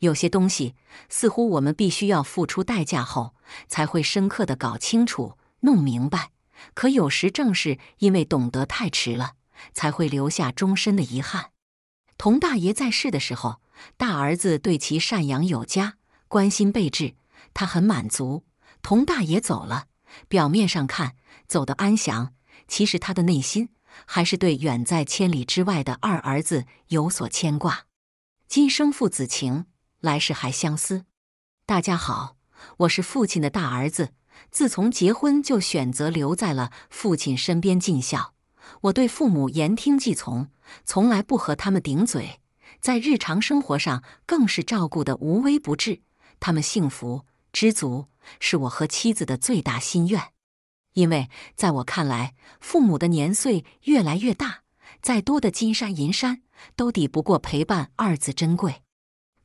有些东西似乎我们必须要付出代价后，才会深刻的搞清楚、弄明白。可有时正是因为懂得太迟了，才会留下终身的遗憾。童大爷在世的时候，大儿子对其赡养有加，关心备至，他很满足。童大爷走了，表面上看走得安详，其实他的内心还是对远在千里之外的二儿子有所牵挂。今生父子情，来世还相思。大家好，我是父亲的大儿子。自从结婚，就选择留在了父亲身边尽孝。我对父母言听计从，从来不和他们顶嘴，在日常生活上更是照顾得无微不至。他们幸福知足，是我和妻子的最大心愿。因为在我看来，父母的年岁越来越大，再多的金山银山都抵不过陪伴二字珍贵。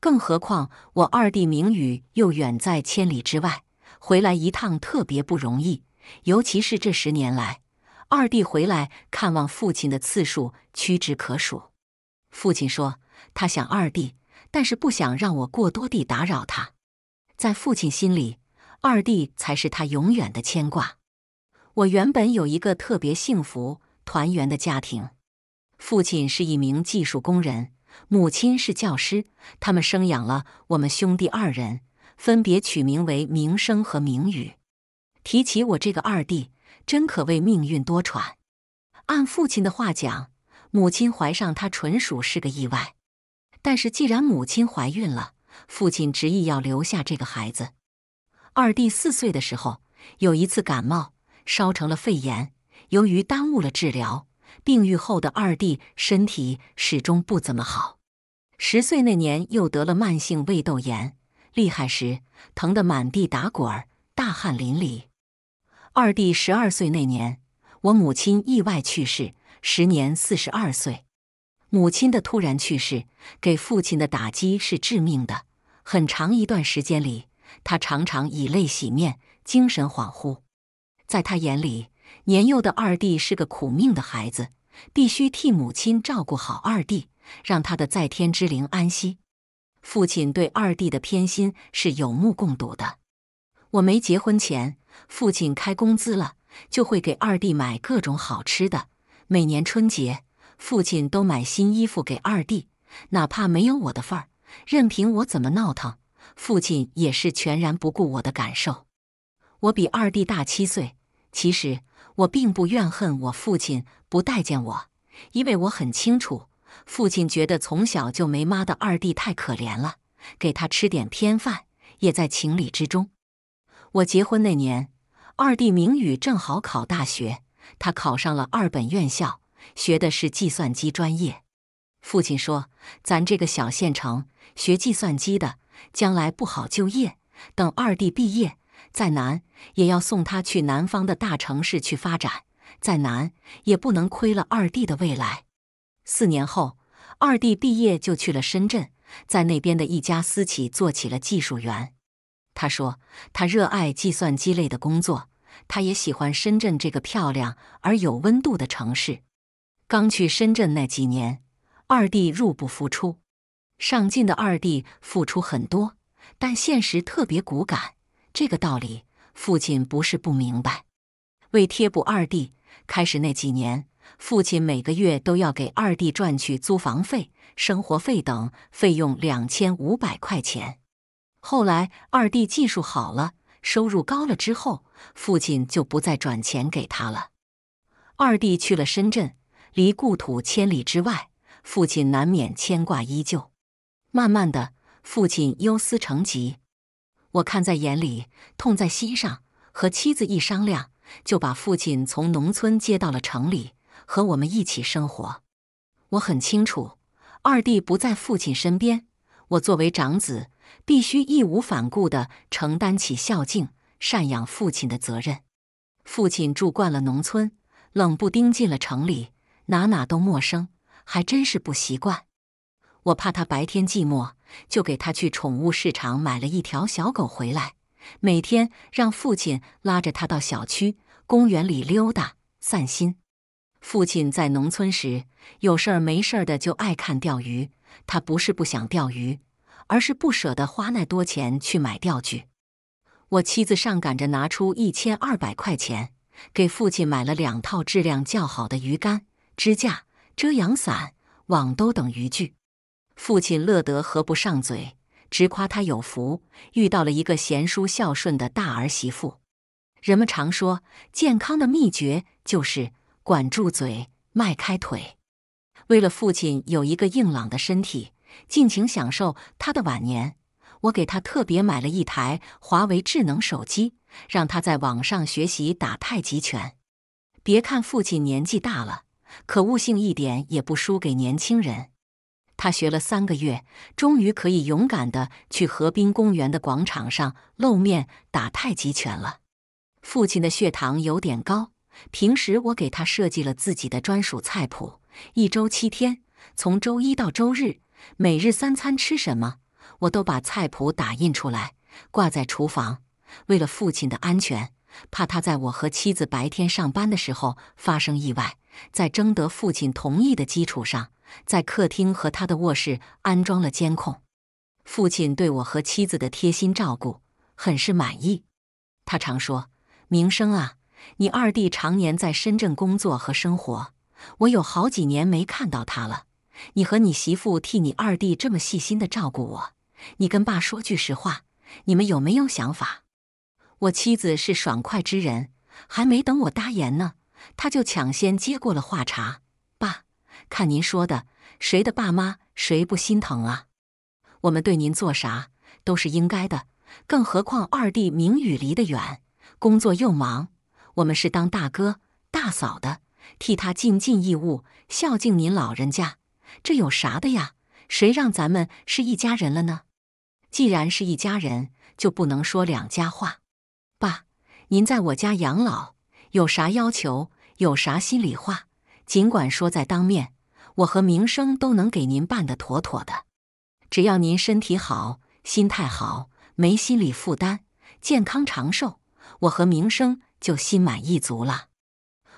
更何况我二弟明宇又远在千里之外。回来一趟特别不容易，尤其是这十年来，二弟回来看望父亲的次数屈指可数。父亲说他想二弟，但是不想让我过多地打扰他。在父亲心里，二弟才是他永远的牵挂。我原本有一个特别幸福团圆的家庭，父亲是一名技术工人，母亲是教师，他们生养了我们兄弟二人。分别取名为明生和明宇。提起我这个二弟，真可谓命运多舛。按父亲的话讲，母亲怀上他纯属是个意外。但是既然母亲怀孕了，父亲执意要留下这个孩子。二弟四岁的时候，有一次感冒，烧成了肺炎。由于耽误了治疗，病愈后的二弟身体始终不怎么好。十岁那年，又得了慢性胃窦炎。厉害时，疼得满地打滚儿，大汗淋漓。二弟十二岁那年，我母亲意外去世，时年四十二岁。母亲的突然去世，给父亲的打击是致命的。很长一段时间里，他常常以泪洗面，精神恍惚。在他眼里，年幼的二弟是个苦命的孩子，必须替母亲照顾好二弟，让他的在天之灵安息。父亲对二弟的偏心是有目共睹的。我没结婚前，父亲开工资了，就会给二弟买各种好吃的。每年春节，父亲都买新衣服给二弟，哪怕没有我的份儿，任凭我怎么闹腾，父亲也是全然不顾我的感受。我比二弟大七岁，其实我并不怨恨我父亲不待见我，因为我很清楚。父亲觉得从小就没妈的二弟太可怜了，给他吃点偏饭也在情理之中。我结婚那年，二弟明宇正好考大学，他考上了二本院校，学的是计算机专业。父亲说：“咱这个小县城学计算机的，将来不好就业。等二弟毕业，再难也要送他去南方的大城市去发展，再难也不能亏了二弟的未来。”四年后，二弟毕业就去了深圳，在那边的一家私企做起了技术员。他说他热爱计算机类的工作，他也喜欢深圳这个漂亮而有温度的城市。刚去深圳那几年，二弟入不敷出。上进的二弟付出很多，但现实特别骨感。这个道理，父亲不是不明白。为贴补二弟，开始那几年。父亲每个月都要给二弟赚取租房费、生活费等费用两千五百块钱。后来二弟技术好了，收入高了之后，父亲就不再转钱给他了。二弟去了深圳，离故土千里之外，父亲难免牵挂依旧。慢慢的，父亲忧思成疾，我看在眼里，痛在心上，和妻子一商量，就把父亲从农村接到了城里。和我们一起生活，我很清楚，二弟不在父亲身边，我作为长子，必须义无反顾地承担起孝敬、赡养父亲的责任。父亲住惯了农村，冷不丁进了城里，哪哪都陌生，还真是不习惯。我怕他白天寂寞，就给他去宠物市场买了一条小狗回来，每天让父亲拉着他到小区、公园里溜达散心。父亲在农村时，有事儿没事儿的就爱看钓鱼。他不是不想钓鱼，而是不舍得花那多钱去买钓具。我妻子上赶着拿出一千二百块钱，给父亲买了两套质量较好的鱼竿、支架、遮阳伞、网兜等渔具。父亲乐得合不上嘴，直夸他有福，遇到了一个贤淑孝顺的大儿媳妇。人们常说，健康的秘诀就是管住嘴，迈开腿。为了父亲有一个硬朗的身体，尽情享受他的晚年，我给他特别买了一台华为智能手机，让他在网上学习打太极拳。别看父亲年纪大了，可悟性一点也不输给年轻人。他学了三个月，终于可以勇敢的去河滨公园的广场上露面打太极拳了。父亲的血糖有点高，平时我给他设计了自己的专属菜谱，一周七天，从周一到周日，每日三餐吃什么，我都把菜谱打印出来挂在厨房。为了父亲的安全，怕他在我和妻子白天上班的时候发生意外，在征得父亲同意的基础上。在客厅和他的卧室安装了监控，父亲对我和妻子的贴心照顾很是满意。他常说：“明生啊，你二弟常年在深圳工作和生活，我有好几年没看到他了。你和你媳妇替你二弟这么细心的照顾我，你跟爸说句实话，你们有没有想法？”我妻子是爽快之人，还没等我答言呢，他就抢先接过了话茬。看您说的，谁的爸妈谁不心疼啊？我们对您做啥都是应该的，更何况二弟明宇离得远，工作又忙，我们是当大哥大嫂的，替他尽尽义务，孝敬您老人家，这有啥的呀？谁让咱们是一家人了呢？既然是一家人，就不能说两家话。爸，您在我家养老，有啥要求，有啥心里话，尽管说在当面。我和明生都能给您办得妥妥的，只要您身体好、心态好、没心理负担、健康长寿，我和明生就心满意足了。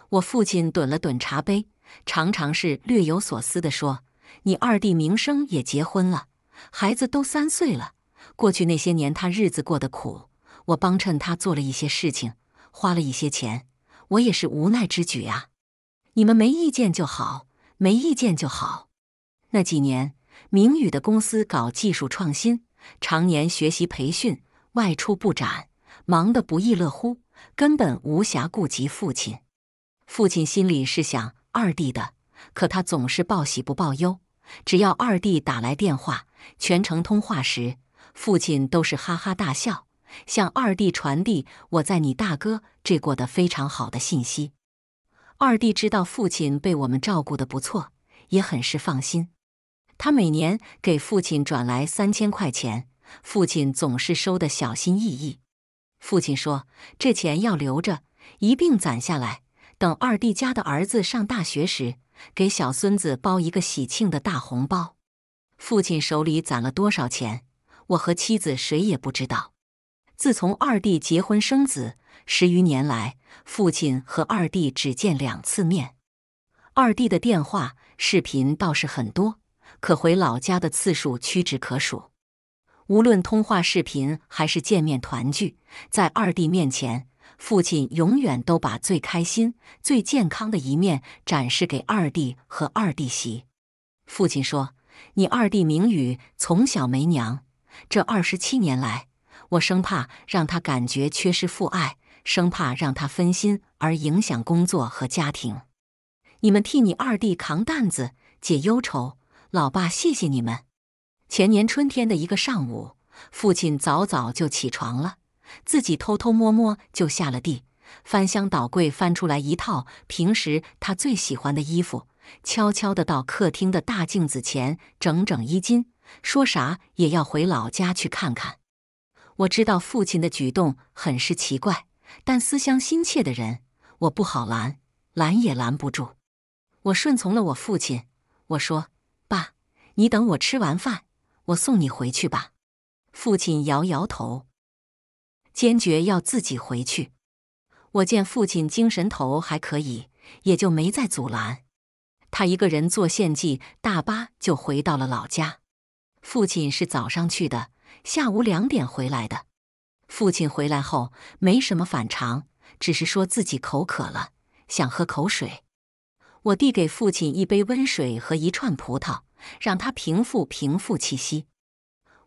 我父亲顿了顿茶杯，常常是略有所思地说：“你二弟明生也结婚了，孩子都三岁了。过去那些年他日子过得苦，我帮衬他做了一些事情，花了一些钱，我也是无奈之举啊。你们没意见就好。”没意见就好。那几年，明宇的公司搞技术创新，常年学习培训，外出布展，忙得不亦乐乎，根本无暇顾及父亲。父亲心里是想二弟的，可他总是报喜不报忧。只要二弟打来电话，全程通话时，父亲都是哈哈大笑，向二弟传递我在你大哥这过得非常好的信息。二弟知道父亲被我们照顾的不错，也很是放心。他每年给父亲转来三千块钱，父亲总是收得小心翼翼。父亲说：“这钱要留着，一并攒下来，等二弟家的儿子上大学时，给小孙子包一个喜庆的大红包。”父亲手里攒了多少钱，我和妻子谁也不知道。自从二弟结婚生子。十余年来，父亲和二弟只见两次面。二弟的电话、视频倒是很多，可回老家的次数屈指可数。无论通话、视频还是见面团聚，在二弟面前，父亲永远都把最开心、最健康的一面展示给二弟和二弟媳。父亲说：“你二弟明宇从小没娘，这二十七年来，我生怕让他感觉缺失父爱。”生怕让他分心而影响工作和家庭，你们替你二弟扛担子、解忧愁，老爸谢谢你们。前年春天的一个上午，父亲早早就起床了，自己偷偷摸摸就下了地，翻箱倒柜翻出来一套平时他最喜欢的衣服，悄悄地到客厅的大镜子前整整衣襟，说啥也要回老家去看看。我知道父亲的举动很是奇怪。但思乡心切的人，我不好拦，拦也拦不住。我顺从了我父亲，我说：“爸，你等我吃完饭，我送你回去吧。”父亲摇摇头，坚决要自己回去。我见父亲精神头还可以，也就没再阻拦。他一个人坐县际大巴就回到了老家。父亲是早上去的，下午两点回来的。父亲回来后没什么反常，只是说自己口渴了，想喝口水。我递给父亲一杯温水和一串葡萄，让他平复平复气息。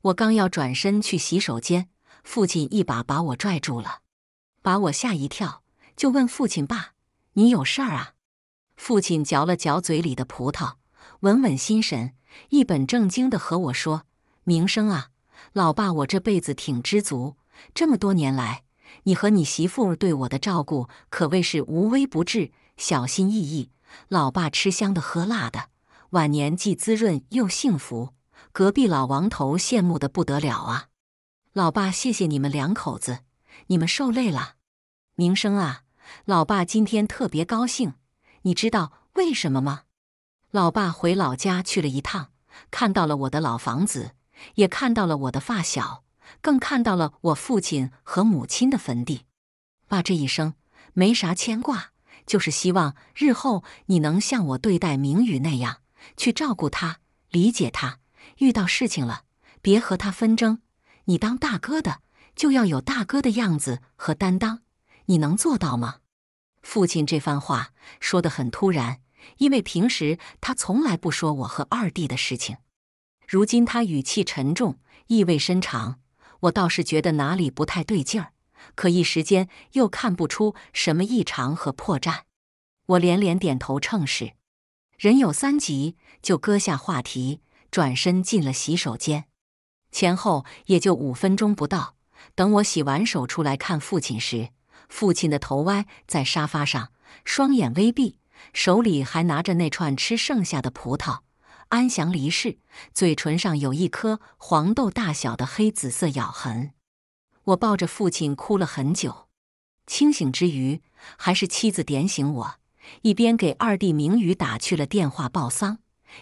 我刚要转身去洗手间，父亲一把把我拽住了，把我吓一跳，就问父亲：“爸，你有事儿啊？”父亲嚼了嚼嘴里的葡萄，稳稳心神。一本正经地和我说：“明生啊，老爸，我这辈子挺知足。这么多年来，你和你媳妇对我的照顾可谓是无微不至、小心翼翼。老爸吃香的喝辣的，晚年既滋润又幸福，隔壁老王头羡慕的不得了啊！老爸，谢谢你们两口子，你们受累了。明生啊，老爸今天特别高兴，你知道为什么吗？”老爸回老家去了一趟，看到了我的老房子，也看到了我的发小，更看到了我父亲和母亲的坟地。爸这一生没啥牵挂，就是希望日后你能像我对待明宇那样去照顾他、理解他。遇到事情了，别和他纷争。你当大哥的就要有大哥的样子和担当，你能做到吗？父亲这番话说得很突然。因为平时他从来不说我和二弟的事情，如今他语气沉重，意味深长，我倒是觉得哪里不太对劲儿，可一时间又看不出什么异常和破绽。我连连点头称是。人有三急，就搁下话题，转身进了洗手间。前后也就五分钟不到。等我洗完手出来看父亲时，父亲的头歪在沙发上，双眼微闭。手里还拿着那串吃剩下的葡萄，安详离世，嘴唇上有一颗黄豆大小的黑紫色咬痕。我抱着父亲哭了很久，清醒之余，还是妻子点醒我，一边给二弟明宇打去了电话报丧，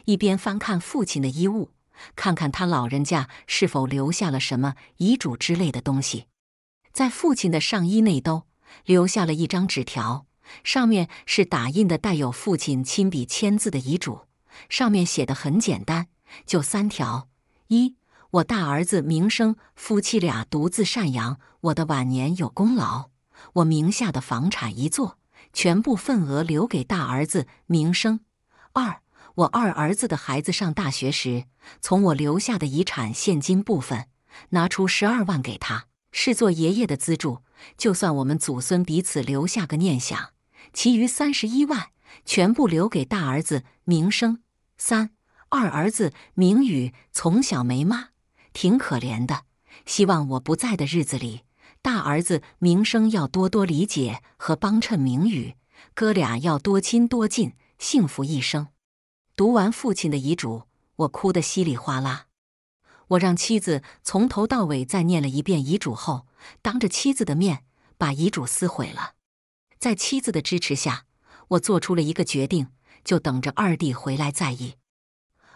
一边翻看父亲的衣物，看看他老人家是否留下了什么遗嘱之类的东西。在父亲的上衣内兜留下了一张纸条。上面是打印的带有父亲亲笔签字的遗嘱，上面写的很简单，就三条：一，我大儿子明生夫妻俩独自赡养，我的晚年有功劳，我名下的房产一座，全部份额留给大儿子明生；二，我二儿子的孩子上大学时，从我留下的遗产现金部分拿出十二万给他，视作爷爷的资助，就算我们祖孙彼此留下个念想。其余三十一万全部留给大儿子明生。三二儿子明宇从小没妈，挺可怜的。希望我不在的日子里，大儿子明生要多多理解和帮衬明宇，哥俩要多亲多近，幸福一生。读完父亲的遗嘱，我哭得稀里哗啦。我让妻子从头到尾再念了一遍遗嘱后，当着妻子的面把遗嘱撕毁了。在妻子的支持下，我做出了一个决定，就等着二弟回来再议。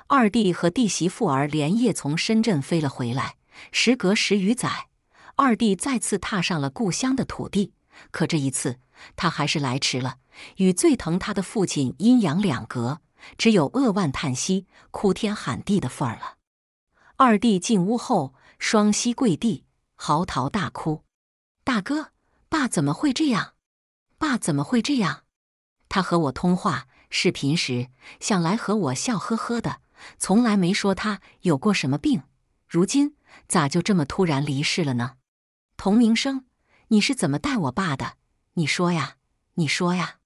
二弟和弟媳妇儿连夜从深圳飞了回来，时隔十余载，二弟再次踏上了故乡的土地。可这一次，他还是来迟了，与最疼他的父亲阴阳两隔，只有扼腕叹息、哭天喊地的份儿了。二弟进屋后，双膝跪地，嚎啕大哭：“大哥，爸怎么会这样？”爸怎么会这样？他和我通话视频时，向来和我笑呵呵的，从来没说他有过什么病。如今咋就这么突然离世了呢？童明生，你是怎么待我爸的？你说呀，你说呀。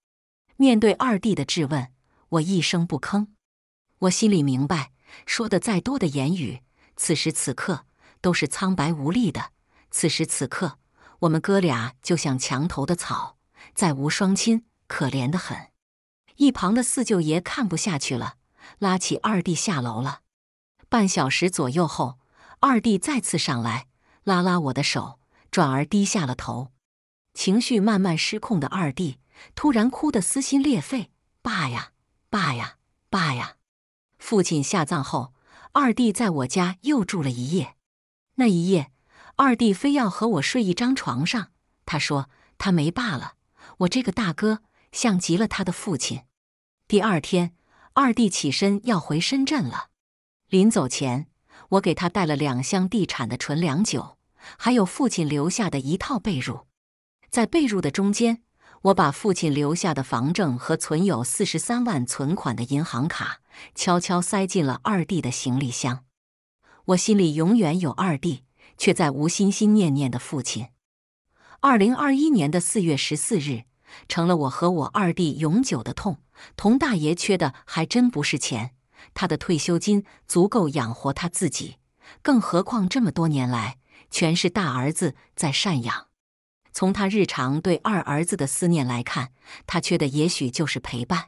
面对二弟的质问，我一声不吭。我心里明白，说的再多的言语，此时此刻都是苍白无力的。此时此刻，我们哥俩就像墙头的草。再无双亲，可怜的很。一旁的四舅爷看不下去了，拉起二弟下楼了。半小时左右后，二弟再次上来，拉拉我的手，转而低下了头。情绪慢慢失控的二弟突然哭得撕心裂肺：“爸呀，爸呀，爸呀！”父亲下葬后，二弟在我家又住了一夜。那一夜，二弟非要和我睡一张床上。他说他没爸了。我这个大哥像极了他的父亲。第二天，二弟起身要回深圳了。临走前，我给他带了两箱地产的纯粮酒，还有父亲留下的一套被褥。在被褥的中间，我把父亲留下的房证和存有四十三万存款的银行卡悄悄塞进了二弟的行李箱。我心里永远有二弟，却在无心心念念的父亲。二零二一年的四月十四日，成了我和我二弟永久的痛。童大爷缺的还真不是钱，他的退休金足够养活他自己，更何况这么多年来全是大儿子在赡养。从他日常对二儿子的思念来看，他缺的也许就是陪伴。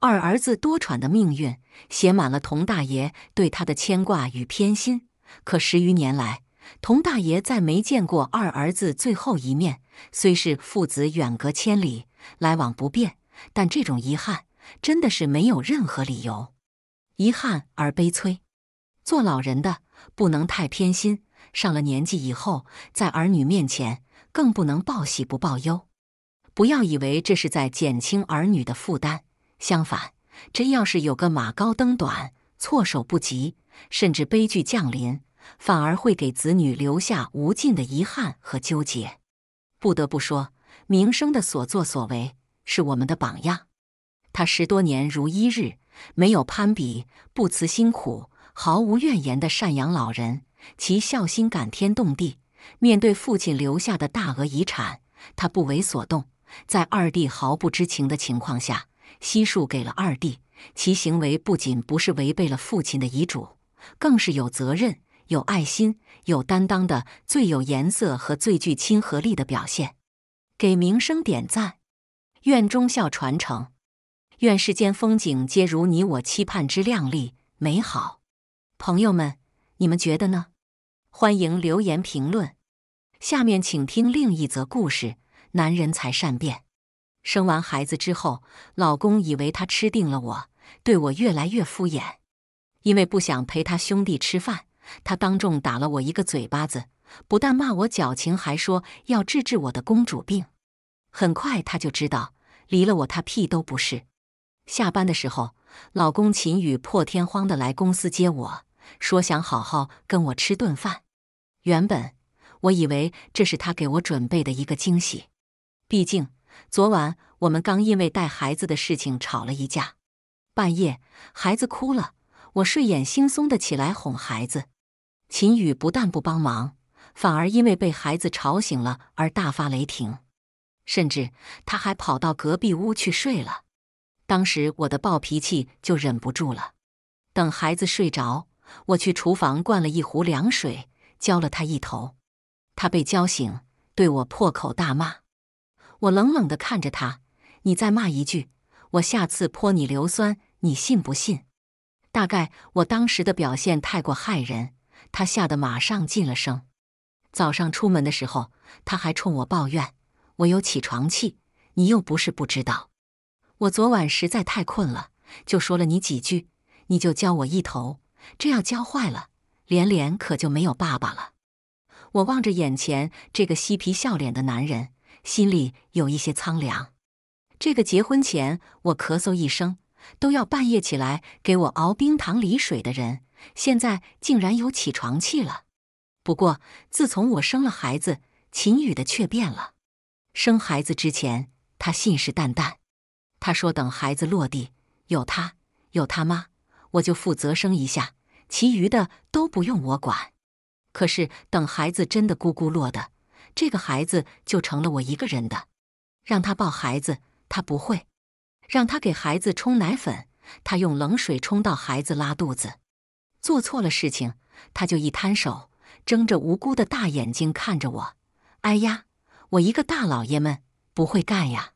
二儿子多舛的命运写满了童大爷对他的牵挂与偏心。可十余年来，童大爷再没见过二儿子最后一面。虽是父子远隔千里，来往不便，但这种遗憾真的是没有任何理由。遗憾而悲催。做老人的不能太偏心，上了年纪以后，在儿女面前。更不能报喜不报忧，不要以为这是在减轻儿女的负担。相反，真要是有个马高灯短，措手不及，甚至悲剧降临，反而会给子女留下无尽的遗憾和纠结。不得不说，明生的所作所为是我们的榜样。他十多年如一日，没有攀比，不辞辛苦，毫无怨言的赡养老人，其孝心感天动地。面对父亲留下的大额遗产，他不为所动，在二弟毫不知情的情况下悉数给了二弟。其行为不仅不是违背了父亲的遗嘱，更是有责任、有爱心、有担当的最有颜色和最具亲和力的表现。给名声点赞，愿忠孝传承，愿世间风景皆如你我期盼之靓丽美好。朋友们，你们觉得呢？欢迎留言评论。下面请听另一则故事：男人才善变。生完孩子之后，老公以为他吃定了我，对我越来越敷衍。因为不想陪他兄弟吃饭，他当众打了我一个嘴巴子，不但骂我矫情，还说要治治我的公主病。很快他就知道，离了我他屁都不是。下班的时候，老公秦宇破天荒的来公司接我，说想好好跟我吃顿饭。原本我以为这是他给我准备的一个惊喜，毕竟昨晚我们刚因为带孩子的事情吵了一架。半夜孩子哭了，我睡眼惺忪的起来哄孩子，秦宇不但不帮忙，反而因为被孩子吵醒了而大发雷霆，甚至他还跑到隔壁屋去睡了。当时我的暴脾气就忍不住了。等孩子睡着，我去厨房灌了一壶凉水。浇了他一头，他被浇醒，对我破口大骂。我冷冷的看着他，你再骂一句，我下次泼你硫酸，你信不信？大概我当时的表现太过骇人，他吓得马上噤了声。早上出门的时候，他还冲我抱怨：“我有起床气，你又不是不知道。我昨晚实在太困了，就说了你几句，你就浇我一头，这要浇坏了。”连连可就没有爸爸了。我望着眼前这个嬉皮笑脸的男人，心里有一些苍凉。这个结婚前我咳嗽一声都要半夜起来给我熬冰糖梨水的人，现在竟然有起床气了。不过自从我生了孩子，秦宇的却变了。生孩子之前，他信誓旦旦，他说等孩子落地，有他有他妈，我就负责生一下。其余的都不用我管，可是等孩子真的咕咕落的，这个孩子就成了我一个人的。让他抱孩子，他不会；让他给孩子冲奶粉，他用冷水冲到孩子拉肚子。做错了事情，他就一摊手，睁着无辜的大眼睛看着我。哎呀，我一个大老爷们不会干呀！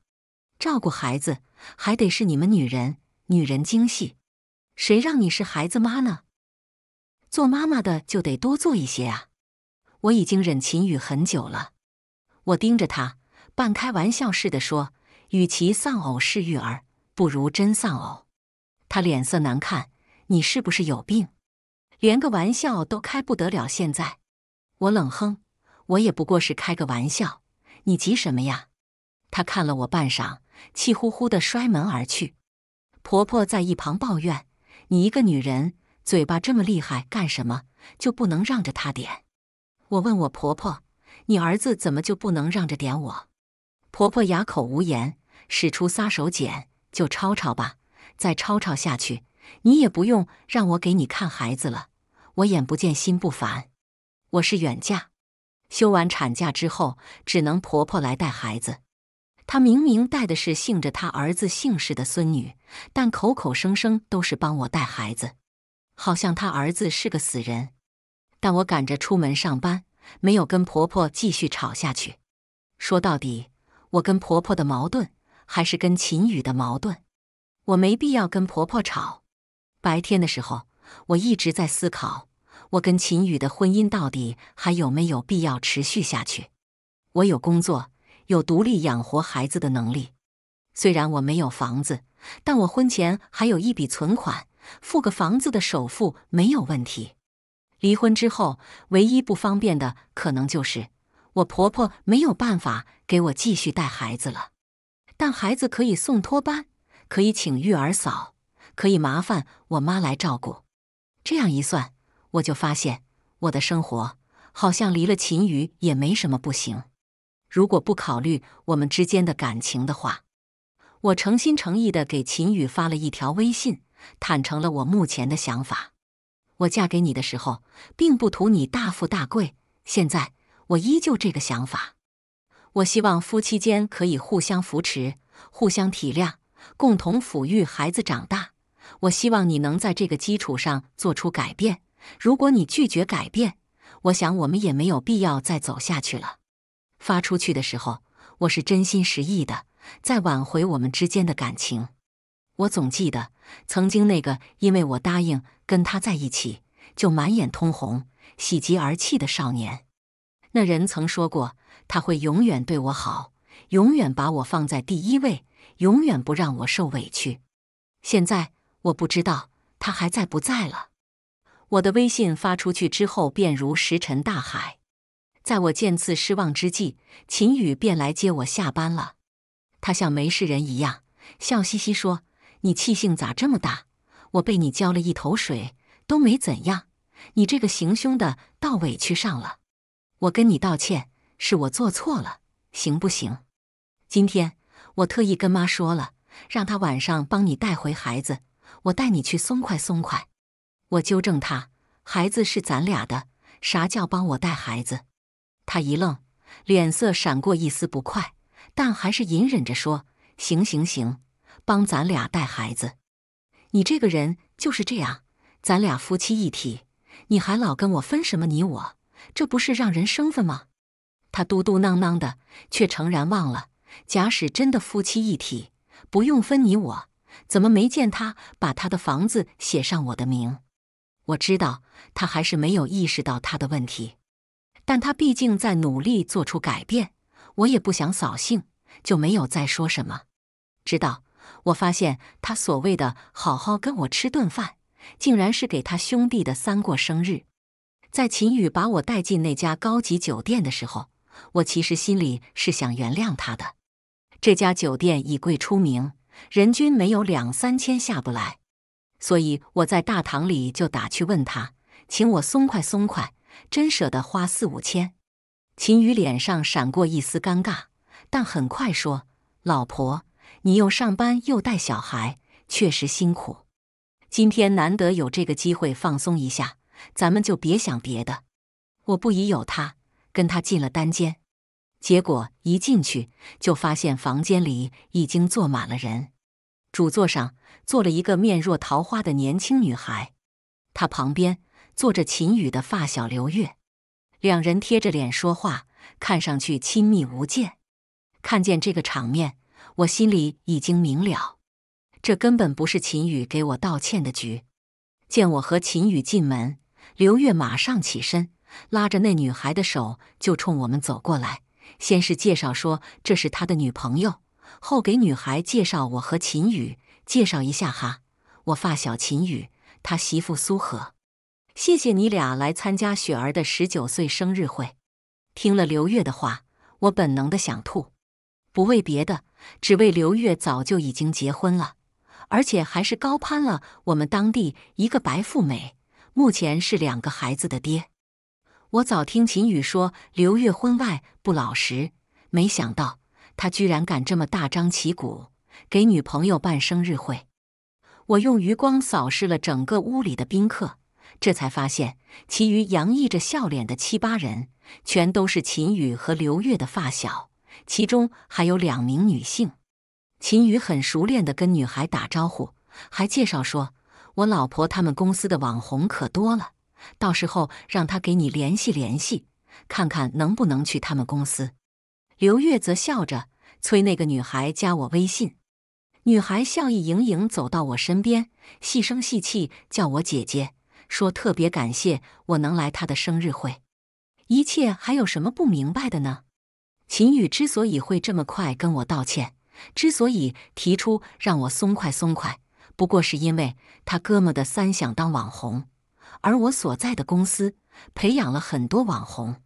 照顾孩子还得是你们女人，女人精细，谁让你是孩子妈呢？做妈妈的就得多做一些啊！我已经忍秦宇很久了。我盯着他，半开玩笑似的说：“与其丧偶式育儿，不如真丧偶。”他脸色难看：“你是不是有病？连个玩笑都开不得了？”现在我冷哼：“我也不过是开个玩笑，你急什么呀？”他看了我半晌，气呼呼的摔门而去。婆婆在一旁抱怨：“你一个女人。”嘴巴这么厉害干什么？就不能让着他点？我问我婆婆：“你儿子怎么就不能让着点我？”婆婆哑口无言，使出撒手锏：“就吵吵吧，再吵吵下去，你也不用让我给你看孩子了。我眼不见心不烦。我是远嫁，休完产假之后，只能婆婆来带孩子。”她明明带的是姓着她儿子姓氏的孙女，但口口声声都是帮我带孩子，好像她儿子是个死人。但我赶着出门上班，没有跟婆婆继续吵下去。说到底，我跟婆婆的矛盾还是跟秦宇的矛盾。我没必要跟婆婆吵。白天的时候，我一直在思考，我跟秦宇的婚姻到底还有没有必要持续下去。我有工作。有独立养活孩子的能力，虽然我没有房子，但我婚前还有一笔存款，付个房子的首付没有问题。离婚之后，唯一不方便的可能就是我婆婆没有办法给我继续带孩子了，但孩子可以送托班，可以请育儿嫂，可以麻烦我妈来照顾。这样一算，我就发现我的生活好像离了秦宇也没什么不行。如果不考虑我们之间的感情的话，我诚心诚意的给秦宇发了一条微信，坦诚了我目前的想法。我嫁给你的时候，并不图你大富大贵，现在我依旧这个想法。我希望夫妻间可以互相扶持、互相体谅，共同抚育孩子长大。我希望你能在这个基础上做出改变。如果你拒绝改变，我想我们也没有必要再走下去了。发出去的时候，我是真心实意的，在挽回我们之间的感情。我总记得曾经那个因为我答应跟他在一起就满眼通红、喜极而泣的少年。那人曾说过，他会永远对我好，永远把我放在第一位，永远不让我受委屈。现在我不知道他还在不在了。我的微信发出去之后，便如石沉大海。在我渐次失望之际，秦宇便来接我下班了。他像没事人一样，笑嘻嘻说：“你气性咋这么大？我被你浇了一头水都没怎样，你这个行凶的倒委屈上了。我跟你道歉，是我做错了，行不行？今天我特意跟妈说了，让她晚上帮你带回孩子，我带你去松快松快。我纠正他，孩子是咱俩的，啥叫帮我带孩子？”他一愣，脸色闪过一丝不快，但还是隐忍着说：“行行行，帮咱俩带孩子。你这个人就是这样，咱俩夫妻一体，你还老跟我分什么你我，这不是让人生分吗？”他嘟嘟囔囔的，却诚然忘了，假使真的夫妻一体，不用分你我，怎么没见他把他的房子写上我的名？我知道他还是没有意识到他的问题。但他毕竟在努力做出改变，我也不想扫兴，就没有再说什么。直到我发现他所谓的好好跟我吃顿饭，竟然是给他兄弟的三过生日。在秦宇把我带进那家高级酒店的时候，我其实心里是想原谅他的。这家酒店以贵出名，人均没有两三千下不来，所以我在大堂里就打趣问他，请我松快松快。真舍得花四五千，秦宇脸上闪过一丝尴尬，但很快说：“老婆，你又上班又带小孩，确实辛苦。今天难得有这个机会放松一下，咱们就别想别的。”我不疑有他，跟他进了单间，结果一进去就发现房间里已经坐满了人，主座上坐了一个面若桃花的年轻女孩，她旁边。坐着秦宇的发小刘月，两人贴着脸说话，看上去亲密无间。看见这个场面，我心里已经明了，这根本不是秦宇给我道歉的局。见我和秦宇进门，刘月马上起身，拉着那女孩的手就冲我们走过来。先是介绍说这是他的女朋友，后给女孩介绍我和秦宇，介绍一下哈，我发小秦宇，他媳妇苏荷。谢谢你俩来参加雪儿的十九岁生日会。听了刘月的话，我本能的想吐，不为别的，只为刘月早就已经结婚了，而且还是高攀了我们当地一个白富美，目前是两个孩子的爹。我早听秦宇说刘月婚外不老实，没想到他居然敢这么大张旗鼓给女朋友办生日会。我用余光扫视了整个屋里的宾客，这才发现，其余洋溢着笑脸的七八人，全都是秦宇和刘月的发小，其中还有两名女性。秦宇很熟练地跟女孩打招呼，还介绍说。我老婆他们公司的网红可多了，到时候让他给你联系联系，看看能不能去他们公司。刘月则笑着催那个女孩加我微信。女孩笑意盈盈走到我身边，细声细气叫我姐姐，说特别感谢我能来她的生日会。一切还有什么不明白的呢？秦宇之所以会这么快跟我道歉，之所以提出让我松快松快。不过是因为他哥们的三想当网红，而我所在的公司培养了很多网红，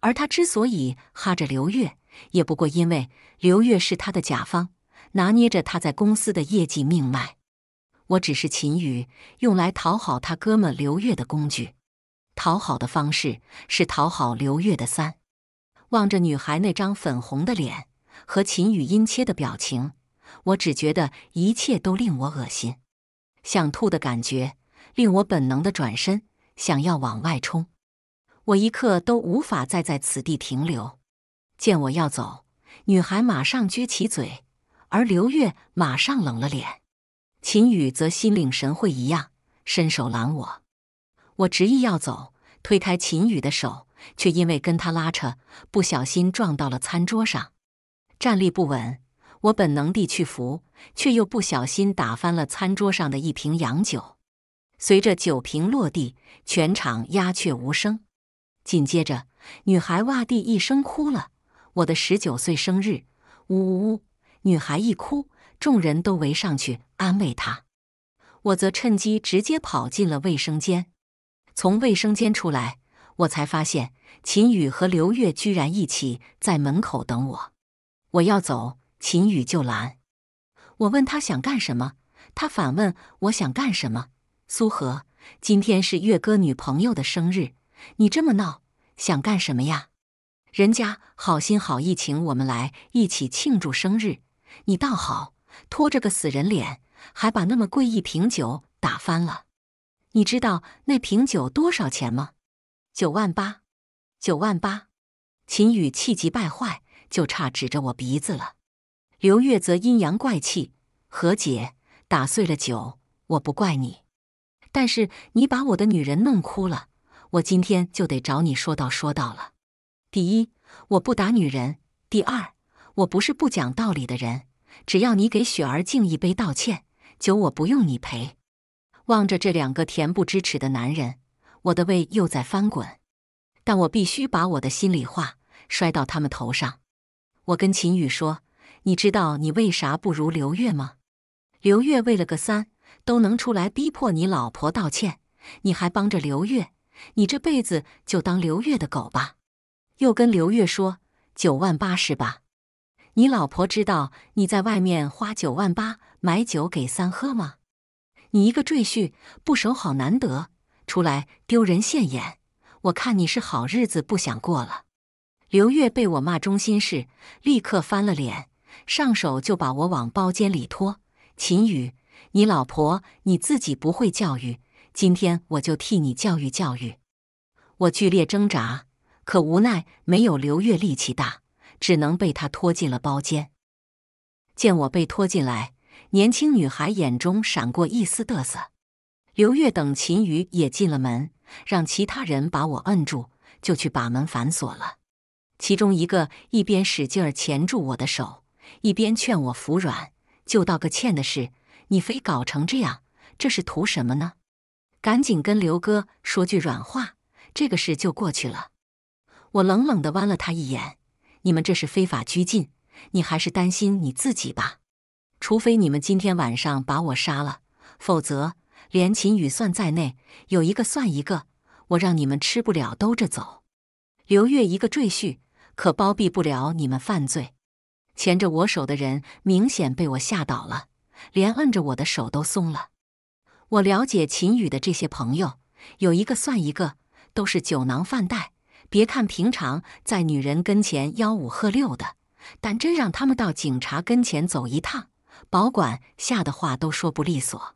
而他之所以哈着刘月，也不过因为刘月是他的甲方，拿捏着他在公司的业绩命脉。我只是秦宇用来讨好他哥们刘月的工具，讨好的方式是讨好刘月的三。望着女孩那张粉红的脸和秦宇阴切的表情。我只觉得一切都令我恶心，想吐的感觉令我本能的转身，想要往外冲。我一刻都无法再在此地停留。见我要走，女孩马上撅起嘴，而刘月马上冷了脸。秦宇则心领神会一样，伸手拦我。我执意要走，推开秦宇的手，却因为跟他拉扯，不小心撞到了餐桌上，站立不稳。我本能地去扶，却又不小心打翻了餐桌上的一瓶洋酒。随着酒瓶落地，全场鸦雀无声。紧接着，女孩哇地一声哭了。我的十九岁生日，呜呜呜！女孩一哭，众人都围上去安慰她。我则趁机直接跑进了卫生间。从卫生间出来，我才发现秦宇和刘月居然一起在门口等我。我要走。秦宇就拦我，问他想干什么，他反问我想干什么。苏荷，今天是月哥女朋友的生日，你这么闹，想干什么呀？人家好心好意请我们来一起庆祝生日，你倒好，拖着个死人脸，还把那么贵一瓶酒打翻了。你知道那瓶酒多少钱吗？九万八，九万八！秦宇气急败坏，就差指着我鼻子了。刘月则阴阳怪气：“何姐，打碎了酒，我不怪你，但是你把我的女人弄哭了，我今天就得找你说道说道了。第一，我不打女人；第二，我不是不讲道理的人。只要你给雪儿敬一杯道歉，酒我不用你赔。”望着这两个恬不知耻的男人，我的胃又在翻滚，但我必须把我的心里话摔到他们头上。我跟秦宇说。你知道你为啥不如刘月吗？刘月为了个三都能出来逼迫你老婆道歉，你还帮着刘月，你这辈子就当刘月的狗吧。又跟刘月说九万八是吧？你老婆知道你在外面花九万八买酒给三喝吗？你一个赘婿不守好难得，出来丢人现眼，我看你是好日子不想过了。刘月被我骂中心事，立刻翻了脸。上手就把我往包间里拖。秦宇，你老婆你自己不会教育，今天我就替你教育教育。我剧烈挣扎，可无奈没有刘月力气大，只能被他拖进了包间。见我被拖进来，年轻女孩眼中闪过一丝得瑟。刘月等秦宇也进了门，让其他人把我摁住，就去把门反锁了。其中一个一边使劲儿钳住我的手。一边劝我服软，就道个歉的事，你非搞成这样，这是图什么呢？赶紧跟刘哥说句软话，这个事就过去了。我冷冷地剜了他一眼：“你们这是非法拘禁，你还是担心你自己吧？除非你们今天晚上把我杀了，否则连秦宇算在内，有一个算一个，我让你们吃不了兜着走。刘月一个赘婿，可包庇不了你们犯罪。”牵着我手的人明显被我吓倒了，连摁着我的手都松了。我了解秦宇的这些朋友，有一个算一个，都是酒囊饭袋。别看平常在女人跟前吆五喝六的，但真让他们到警察跟前走一趟，保管吓得话都说不利索。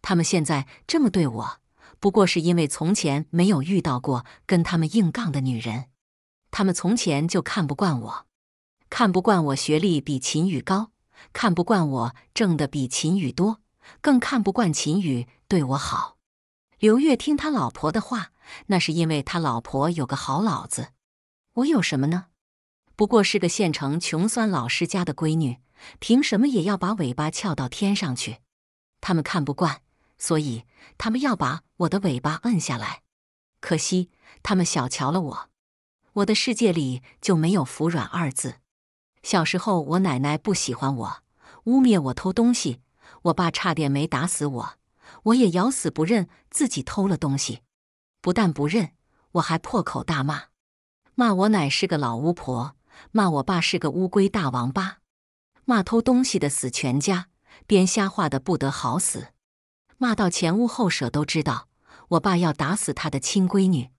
他们现在这么对我，不过是因为从前没有遇到过跟他们硬杠的女人。他们从前就看不惯我，看不惯我学历比秦宇高，看不惯我挣的比秦宇多，更看不惯秦宇对我好。刘月听他老婆的话，那是因为他老婆有个好老子。我有什么呢？不过是个县城穷酸老师家的闺女，凭什么也要把尾巴翘到天上去？他们看不惯，所以他们要把我的尾巴摁下来。可惜他们小瞧了我。我的世界里就没有服软二字。小时候，我奶奶不喜欢我，污蔑我偷东西，我爸差点没打死我，我也咬死不认自己偷了东西。不但不认，我还破口大骂，骂我奶是个老巫婆，骂我爸是个乌龟大王八，骂偷东西的死全家，编瞎话的不得好死，骂到前屋后舍都知道，我爸要打死他的亲闺女。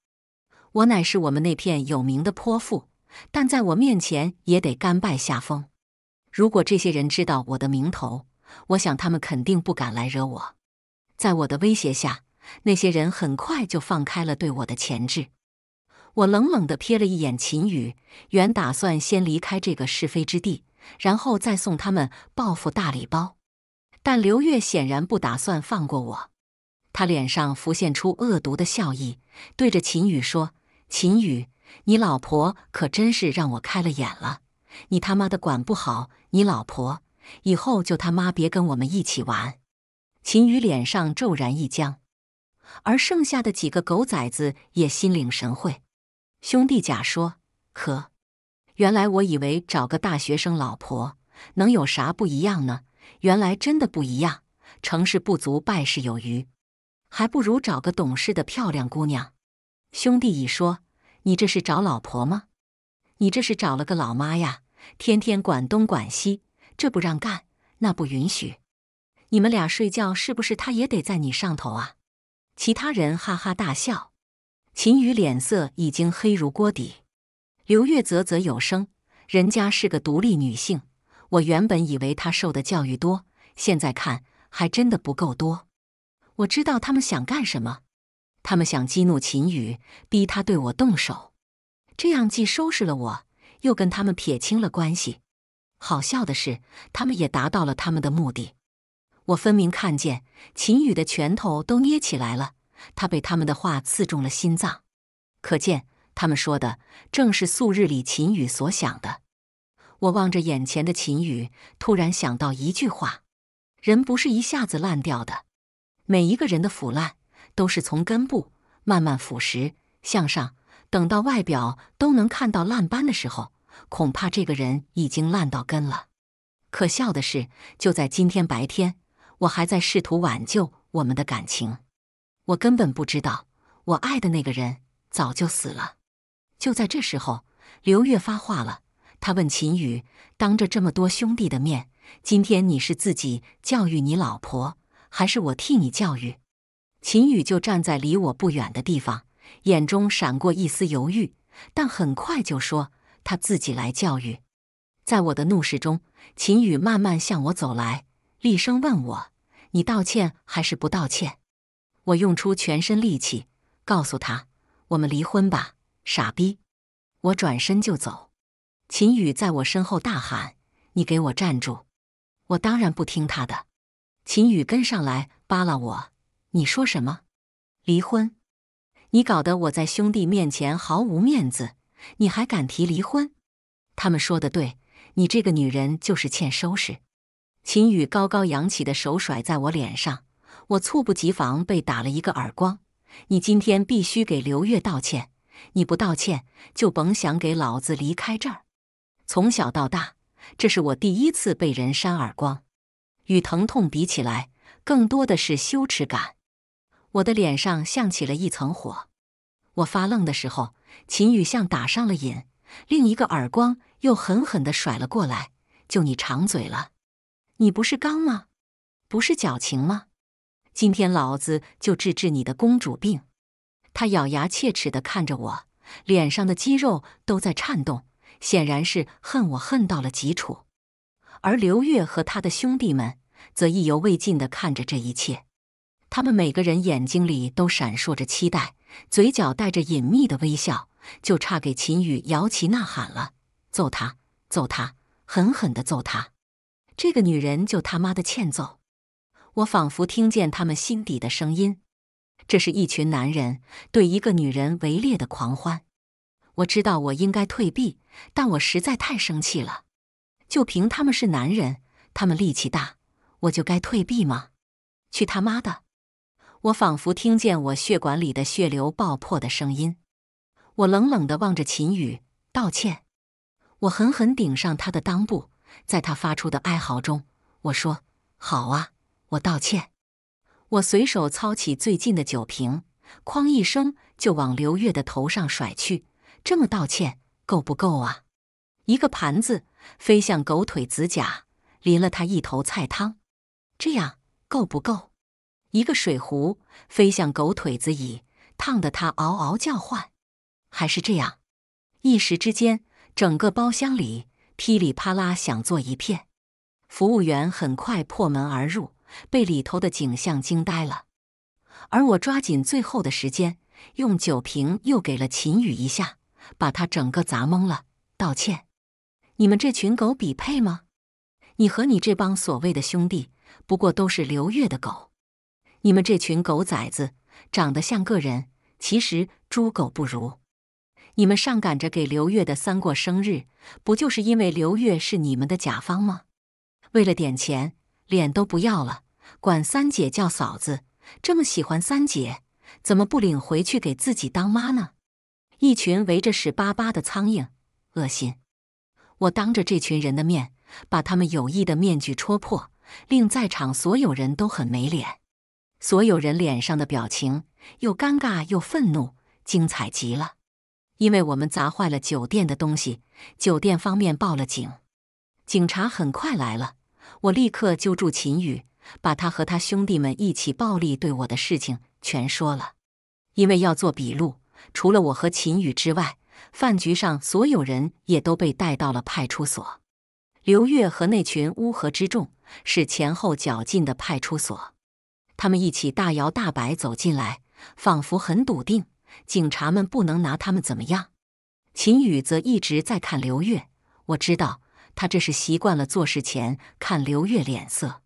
我乃是我们那片有名的泼妇，但在我面前也得甘拜下风。如果这些人知道我的名头，我想他们肯定不敢来惹我。在我的威胁下，那些人很快就放开了对我的钳制。我冷冷地瞥了一眼秦宇，原打算先离开这个是非之地，然后再送他们报复大礼包。但刘月显然不打算放过我，他脸上浮现出恶毒的笑意，对着秦宇说。秦宇，你老婆可真是让我开了眼了。你他妈的管不好你老婆，以后就他妈别跟我们一起玩。秦宇脸上骤然一僵，而剩下的几个狗崽子也心领神会。兄弟甲说：“可，原来我以为找个大学生老婆能有啥不一样呢？原来真的不一样。成事不足败事有余，还不如找个懂事的漂亮姑娘。”兄弟乙说：“你这是找老婆吗？你这是找了个老妈呀！天天管东管西，这不让干，那不允许。你们俩睡觉是不是他也得在你上头啊？”其他人哈哈大笑。秦宇脸色已经黑如锅底。刘月啧啧有声：“人家是个独立女性，我原本以为她受的教育多，现在看还真的不够多。我知道他们想干什么。”他们想激怒秦宇，逼他对我动手，这样既收拾了我，又跟他们撇清了关系。好笑的是，他们也达到了他们的目的。我分明看见秦宇的拳头都捏起来了，他被他们的话刺中了心脏。可见他们说的正是素日里秦宇所想的。我望着眼前的秦宇，突然想到一句话：人不是一下子烂掉的，每一个人的腐烂。都是从根部慢慢腐蚀向上，等到外表都能看到烂斑的时候，恐怕这个人已经烂到根了。可笑的是，就在今天白天，我还在试图挽救我们的感情，我根本不知道我爱的那个人早就死了。就在这时候，刘月发话了，他问秦宇：“当着这么多兄弟的面，今天你是自己教育你老婆，还是我替你教育？”秦宇就站在离我不远的地方，眼中闪过一丝犹豫，但很快就说他自己来教育。在我的怒视中，秦宇慢慢向我走来，厉声问我：“你道歉还是不道歉？”我用出全身力气告诉他：“我们离婚吧，傻逼！”我转身就走。秦宇在我身后大喊：“你给我站住！”我当然不听他的。秦宇跟上来扒拉我。你说什么？离婚？你搞得我在兄弟面前毫无面子，你还敢提离婚？他们说的对，你这个女人就是欠收拾。秦宇高高扬起的手甩在我脸上，我猝不及防被打了一个耳光。你今天必须给刘月道歉，你不道歉就甭想给老子离开这儿。从小到大，这是我第一次被人扇耳光，与疼痛比起来，更多的是羞耻感。我的脸上像起了一层火，我发愣的时候，秦宇像打上了瘾，另一个耳光又狠狠地甩了过来。就你长嘴了，你不是刚吗？不是矫情吗？今天老子就治治你的公主病。他咬牙切齿地看着我，脸上的肌肉都在颤动，显然是恨我恨到了极处。而刘月和他的兄弟们则意犹未尽地看着这一切，他们每个人眼睛里都闪烁着期待，嘴角带着隐秘的微笑，就差给秦羽摇旗呐喊了：“揍他，揍他，狠狠的揍他！这个女人就他妈的欠揍！”我仿佛听见他们心底的声音。这是一群男人对一个女人围猎的狂欢。我知道我应该退避，但我实在太生气了。就凭他们是男人，他们力气大，我就该退避吗？去他妈的！我仿佛听见我血管里的血流爆破的声音。我冷冷地望着秦宇，道歉。我狠狠顶上他的裆部，在他发出的哀嚎中，我说：“好啊，我道歉。”我随手操起最近的酒瓶，哐一声就往刘月的头上甩去。这么道歉够不够啊？一个盘子飞向狗腿子甲，淋了他一头菜汤。这样够不够？一个水壶飞向狗腿子乙，烫得他嗷嗷叫唤。还是这样？一时之间，整个包厢里噼里啪啦响作一片。服务员很快破门而入。被里头的景象惊呆了，而我抓紧最后的时间，用酒瓶又给了秦宇一下，把他整个砸懵了。道歉，你们这群狗匹配吗？你和你这帮所谓的兄弟，不过都是刘月的狗。你们这群狗崽子，长得像个人，其实猪狗不如。你们上赶着给刘月的三过生日，不就是因为刘月是你们的甲方吗？为了点钱，脸都不要了。管三姐叫嫂子，这么喜欢三姐，怎么不领回去给自己当妈呢？一群围着屎巴巴的苍蝇，恶心！我当着这群人的面，把他们有意的面具戳破，令在场所有人都很没脸。所有人脸上的表情又尴尬又愤怒，精彩极了。因为我们砸坏了酒店的东西，酒店方面报了警，警察很快来了，我立刻揪住秦宇。把他和他兄弟们一起暴力对我的事情全说了，因为要做笔录，除了我和秦宇之外，饭局上所有人也都被带到了派出所。刘月和那群乌合之众是前后脚进的派出所，他们一起大摇大摆走进来，仿佛很笃定警察们不能拿他们怎么样。秦宇则一直在看刘月，我知道他这是习惯了做事前看刘月脸色。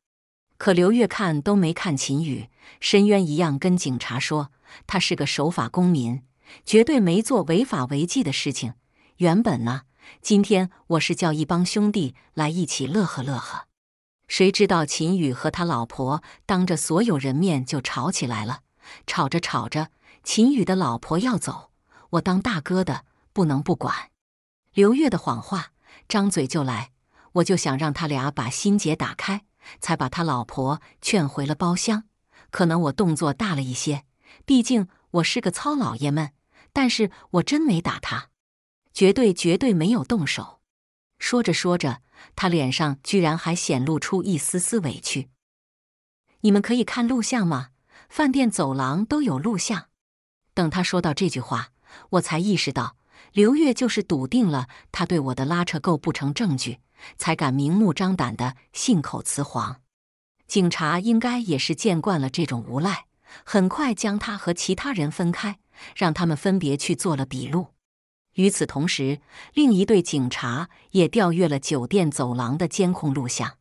可刘月看都没看秦宇，深渊一样跟警察说：“他是个守法公民，绝对没做违法违纪的事情。”原本呢，今天我是叫一帮兄弟来一起乐呵乐呵，谁知道秦宇和他老婆当着所有人面就吵起来了。吵着吵着，秦宇的老婆要走，我当大哥的不能不管。刘月的谎话，张嘴就来，我就想让他俩把心结打开。才把他老婆劝回了包厢。可能我动作大了一些，毕竟我是个糙老爷们。但是我真没打他，绝对绝对没有动手。说着说着，他脸上居然还显露出一丝丝委屈。你们可以看录像吗？饭店走廊都有录像。等他说到这句话，我才意识到刘月就是笃定了他对我的拉扯构不成证据。才敢明目张胆的信口雌黄，警察应该也是见惯了这种无赖，很快将他和其他人分开，让他们分别去做了笔录。与此同时，另一队警察也调阅了酒店走廊的监控录像。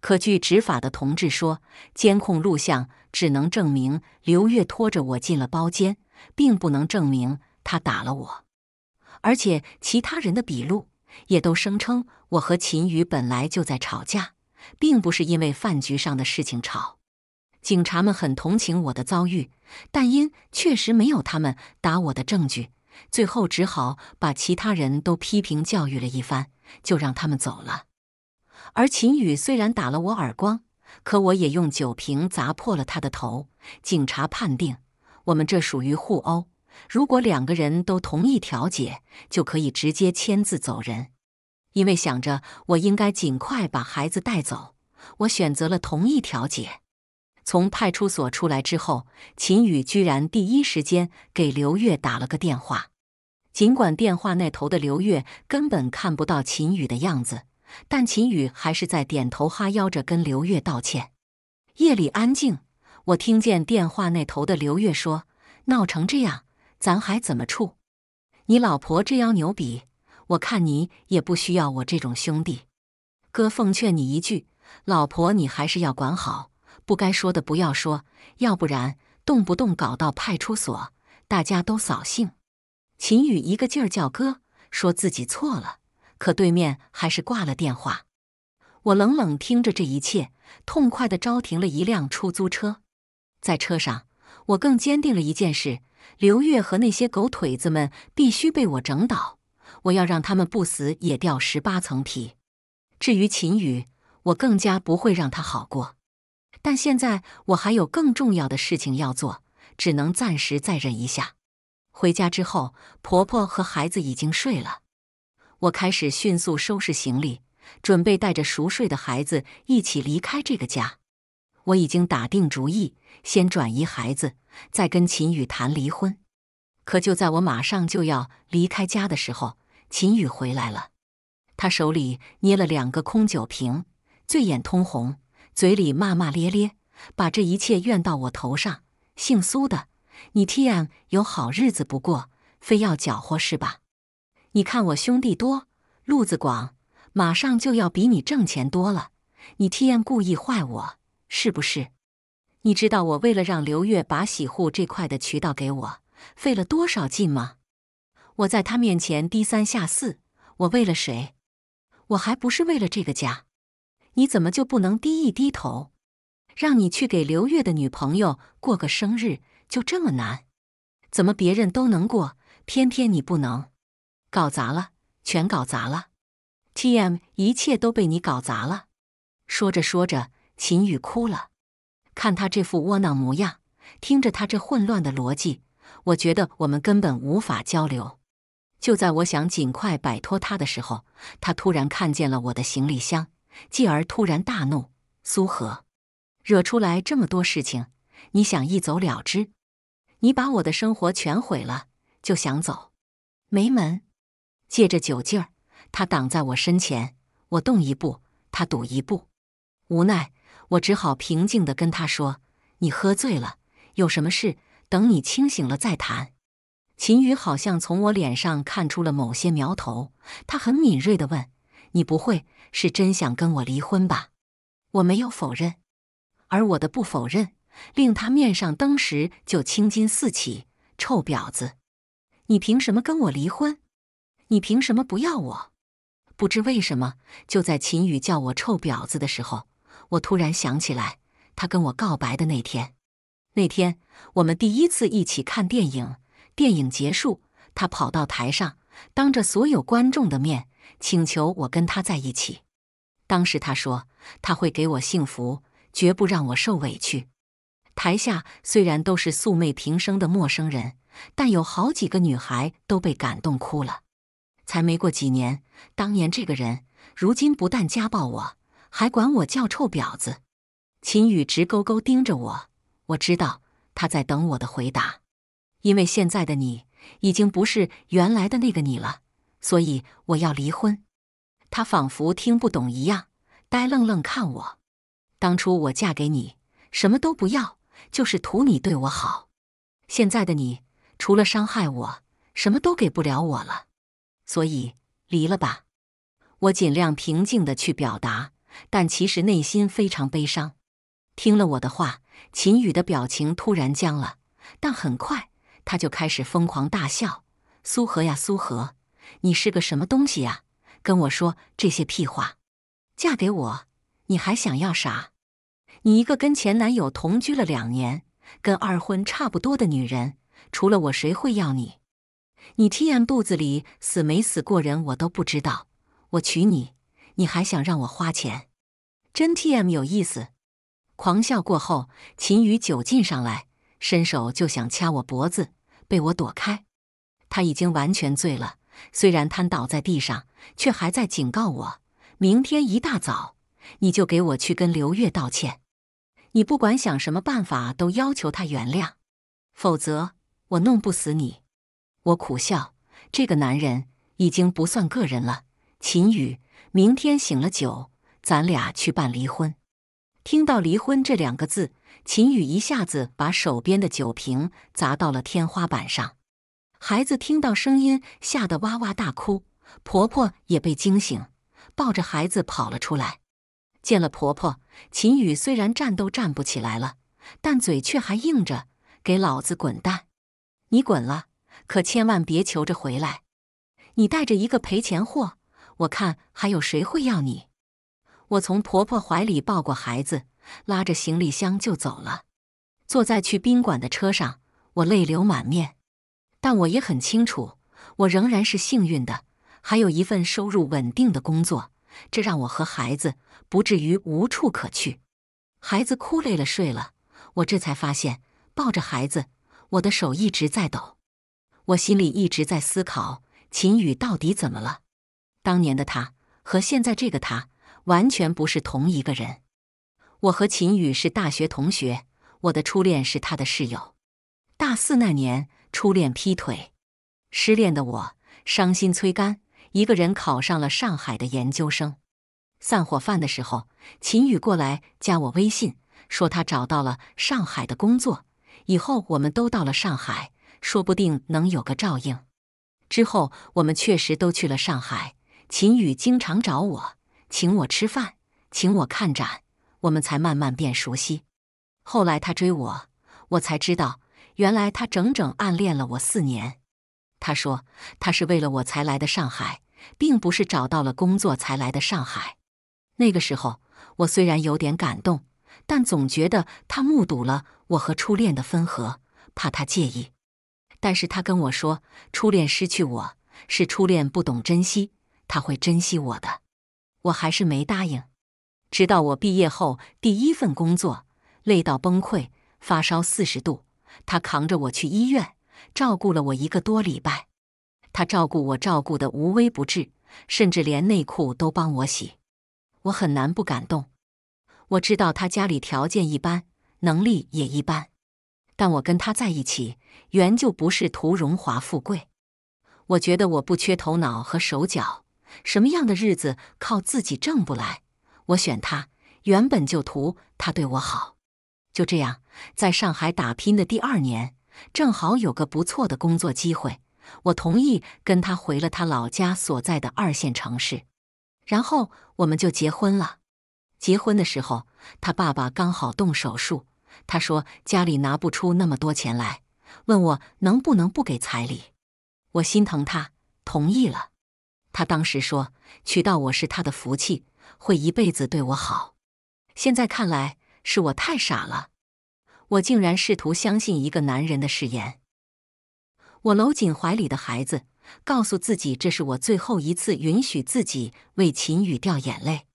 可据执法的同志说，监控录像只能证明刘月拖着我进了包间，并不能证明他打了我，而且其他人的笔录。也都声称我和秦宇本来就在吵架，并不是因为饭局上的事情吵。警察们很同情我的遭遇，但因确实没有他们打我的证据，最后只好把其他人都批评教育了一番，就让他们走了。而秦宇虽然打了我耳光，可我也用酒瓶砸破了他的头。警察判定我们这属于互殴。如果两个人都同意调解，就可以直接签字走人。因为想着我应该尽快把孩子带走，我选择了同意调解。从派出所出来之后，秦宇居然第一时间给刘月打了个电话。尽管电话那头的刘月根本看不到秦宇的样子，但秦宇还是在点头哈腰着跟刘月道歉。夜里安静，我听见电话那头的刘月说：“闹成这样，咱还怎么处？你老婆这样牛逼，我看你也不需要我这种兄弟。哥奉劝你一句，老婆你还是要管好。”不该说的不要说，要不然动不动搞到派出所，大家都扫兴。秦宇一个劲儿叫哥，说自己错了，可对面还是挂了电话。我冷冷听着这一切，痛快地招停了一辆出租车。在车上，我更坚定了一件事：刘月和那些狗腿子们必须被我整倒，我要让他们不死也掉十八层皮。至于秦宇，我更加不会让他好过。但现在我还有更重要的事情要做，只能暂时再忍一下。回家之后，婆婆和孩子已经睡了，我开始迅速收拾行李，准备带着熟睡的孩子一起离开这个家。我已经打定主意，先转移孩子，再跟秦宇谈离婚。可就在我马上就要离开家的时候，秦宇回来了，他手里捏了两个空酒瓶，醉眼通红。嘴里骂骂咧咧，把这一切怨到我头上。姓苏的，你 T M 有好日子不过，非要搅和是吧？你看我兄弟多，路子广，马上就要比你挣钱多了。你 T M 故意坏我，是不是？你知道我为了让刘月把洗护这块的渠道给我，费了多少劲吗？我在他面前低三下四，我为了谁？我还不是为了这个家。你怎么就不能低一低头？让你去给刘月的女朋友过个生日，就这么难？怎么别人都能过，偏偏你不能？搞砸了，全搞砸了！T M，一切都被你搞砸了。说着说着，秦宇哭了。看他这副窝囊模样，听着他这混乱的逻辑，我觉得我们根本无法交流。就在我想尽快摆脱他的时候，他突然看见了我的行李箱。继而突然大怒：“苏荷，惹出来这么多事情，你想一走了之？你把我的生活全毁了，就想走？没门！”借着酒劲儿，他挡在我身前，我动一步，他堵一步。无奈，我只好平静地跟他说：“你喝醉了，有什么事等你清醒了再谈。”秦宇好像从我脸上看出了某些苗头，他很敏锐地问。你不会是真想跟我离婚吧？我没有否认，而我的不否认令他面上登时就青筋四起。臭婊子，你凭什么跟我离婚？你凭什么不要我？不知为什么，就在秦宇叫我臭婊子的时候，我突然想起来他跟我告白的那天。那天我们第一次一起看电影，电影结束，他跑到台上，当着所有观众的面。请求我跟他在一起。当时他说他会给我幸福，绝不让我受委屈。台下虽然都是素昧平生的陌生人，但有好几个女孩都被感动哭了。才没过几年，当年这个人，如今不但家暴我，还管我叫臭婊子。秦宇直勾勾盯着我，我知道他在等我的回答，因为现在的你已经不是原来的那个你了。所以我要离婚，他仿佛听不懂一样，呆愣愣看我。当初我嫁给你，什么都不要，就是图你对我好。现在的你，除了伤害我，什么都给不了我了。所以离了吧。我尽量平静的去表达，但其实内心非常悲伤。听了我的话，秦宇的表情突然僵了，但很快他就开始疯狂大笑。苏荷呀，苏荷。你是个什么东西呀？跟我说这些屁话！嫁给我，你还想要啥？你一个跟前男友同居了两年、跟二婚差不多的女人，除了我谁会要你？你 T M 肚子里死没死过人我都不知道。我娶你，你还想让我花钱？真 T M 有意思！狂笑过后，秦宇酒劲上来，伸手就想掐我脖子，被我躲开。他已经完全醉了。虽然瘫倒在地上，却还在警告我：明天一大早，你就给我去跟刘月道歉。你不管想什么办法，都要求他原谅，否则我弄不死你。”我苦笑，这个男人已经不算个人了。秦宇，明天醒了酒，咱俩去办离婚。听到“离婚”这两个字，秦宇一下子把手边的酒瓶砸到了天花板上。孩子听到声音，吓得哇哇大哭。婆婆也被惊醒，抱着孩子跑了出来。见了婆婆，秦宇虽然站都站不起来了，但嘴却还硬着：“给老子滚蛋！你滚了，可千万别求着回来。你带着一个赔钱货，我看还有谁会要你？”我从婆婆怀里抱过孩子，拉着行李箱就走了。坐在去宾馆的车上，我泪流满面。但我也很清楚，我仍然是幸运的，还有一份收入稳定的工作，这让我和孩子不至于无处可去。孩子哭累了睡了，我这才发现抱着孩子，我的手一直在抖。我心里一直在思考，秦宇到底怎么了？当年的他和现在这个他完全不是同一个人。我和秦宇是大学同学，我的初恋是他的室友。大四那年。初恋劈腿，失恋的我伤心催干，一个人考上了上海的研究生。散伙饭的时候，秦宇过来加我微信，说他找到了上海的工作，以后我们都到了上海，说不定能有个照应。之后我们确实都去了上海，秦宇经常找我，请我吃饭，请我看展，我们才慢慢变熟悉。后来他追我，我才知道。原来他整整暗恋了我四年。他说他是为了我才来的上海，并不是找到了工作才来的上海。那个时候，我虽然有点感动，但总觉得他目睹了我和初恋的分合，怕他介意。但是他跟我说，初恋失去我是初恋不懂珍惜，他会珍惜我的。我还是没答应。直到我毕业后第一份工作，累到崩溃，发烧四十度。他扛着我去医院，照顾了我一个多礼拜。他照顾我，照顾的无微不至，甚至连内裤都帮我洗。我很难不感动。我知道他家里条件一般，能力也一般，但我跟他在一起，原就不是图荣华富贵。我觉得我不缺头脑和手脚，什么样的日子靠自己挣不来？我选他，原本就图他对我好。就这样，在上海打拼的第二年，正好有个不错的工作机会，我同意跟他回了他老家所在的二线城市，然后我们就结婚了。结婚的时候，他爸爸刚好动手术，他说家里拿不出那么多钱来，问我能不能不给彩礼。我心疼他，同意了。他当时说娶到我是他的福气，会一辈子对我好。现在看来。是我太傻了，我竟然试图相信一个男人的誓言。我搂紧怀里的孩子，告诉自己这是我最后一次允许自己为秦宇掉眼泪。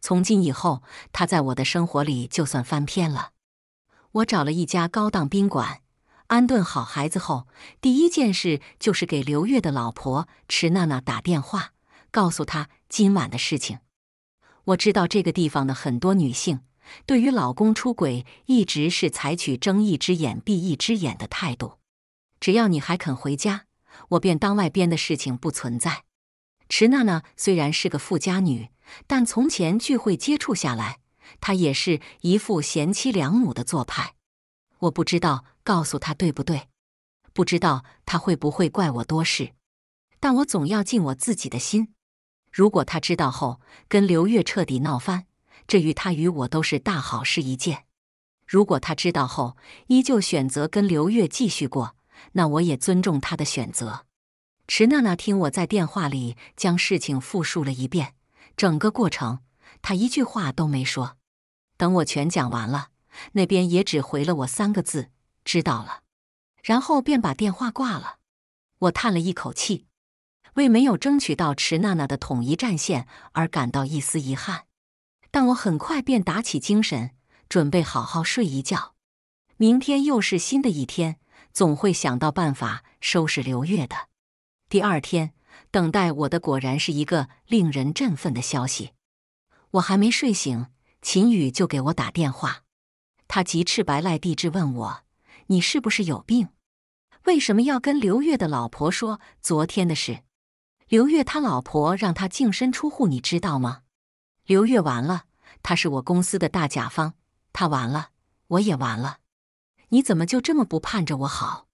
从今以后，他在我的生活里就算翻篇了。我找了一家高档宾馆，安顿好孩子后，第一件事就是给刘月的老婆池娜娜打电话，告诉她今晚的事情。我知道这个地方的很多女性。对于老公出轨，一直是采取睁一只眼闭一只眼的态度。只要你还肯回家，我便当外边的事情不存在。池娜娜虽然是个富家女，但从前聚会接触下来，她也是一副贤妻良母的做派。我不知道告诉她对不对，不知道她会不会怪我多事，但我总要尽我自己的心。如果她知道后跟刘月彻底闹翻，这与他与我都是大好事一件。如果他知道后依旧选择跟刘月继续过，那我也尊重他的选择。池娜娜听我在电话里将事情复述了一遍，整个过程她一句话都没说。等我全讲完了，那边也只回了我三个字：“知道了。”然后便把电话挂了。我叹了一口气，为没有争取到池娜娜的统一战线而感到一丝遗憾。但我很快便打起精神，准备好好睡一觉。明天又是新的一天，总会想到办法收拾刘月的。第二天，等待我的果然是一个令人振奋的消息。我还没睡醒，秦宇就给我打电话。他急赤白赖地质问我：“你是不是有病？为什么要跟刘月的老婆说昨天的事？刘月他老婆让他净身出户，你知道吗？刘月完了，他是我公司的大甲方，他完了，我也完了。你怎么就这么不盼着我好？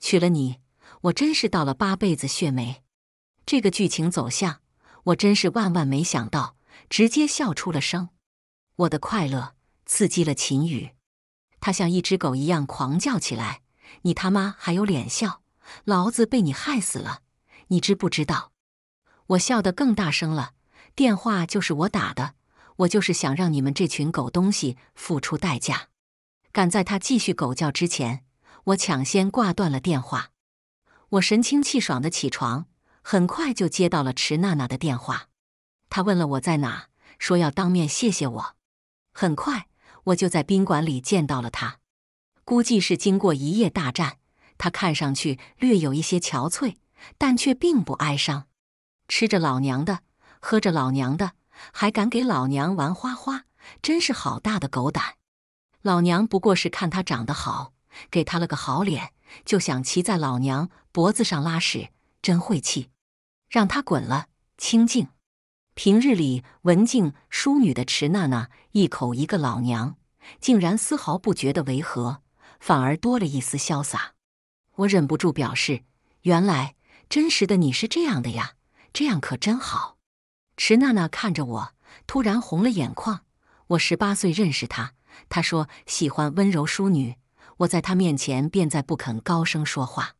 娶了你，我真是倒了八辈子血霉。这个剧情走向，我真是万万没想到，直接笑出了声。我的快乐刺激了秦宇，他像一只狗一样狂叫起来：“你他妈还有脸笑？老子被你害死了！你知不知道？”我笑得更大声了。电话就是我打的，我就是想让你们这群狗东西付出代价。赶在他继续狗叫之前，我抢先挂断了电话。我神清气爽的起床，很快就接到了池娜娜的电话。她问了我在哪，说要当面谢谢我。很快，我就在宾馆里见到了他。估计是经过一夜大战，他看上去略有一些憔悴，但却并不哀伤。吃着老娘的，喝着老娘的，还敢给老娘玩花花，真是好大的狗胆！老娘不过是看他长得好，给他了个好脸，就想骑在老娘脖子上拉屎，真晦气！让他滚了，清静。平日里文静淑女的池娜娜，一口一个老娘，竟然丝毫不觉得违和，反而多了一丝潇洒。我忍不住表示：“原来真实的你是这样的呀，这样可真好。”池娜娜看着我，突然红了眼眶。我十八岁认识她，她说喜欢温柔淑女，我在她面前便再不肯高声说话。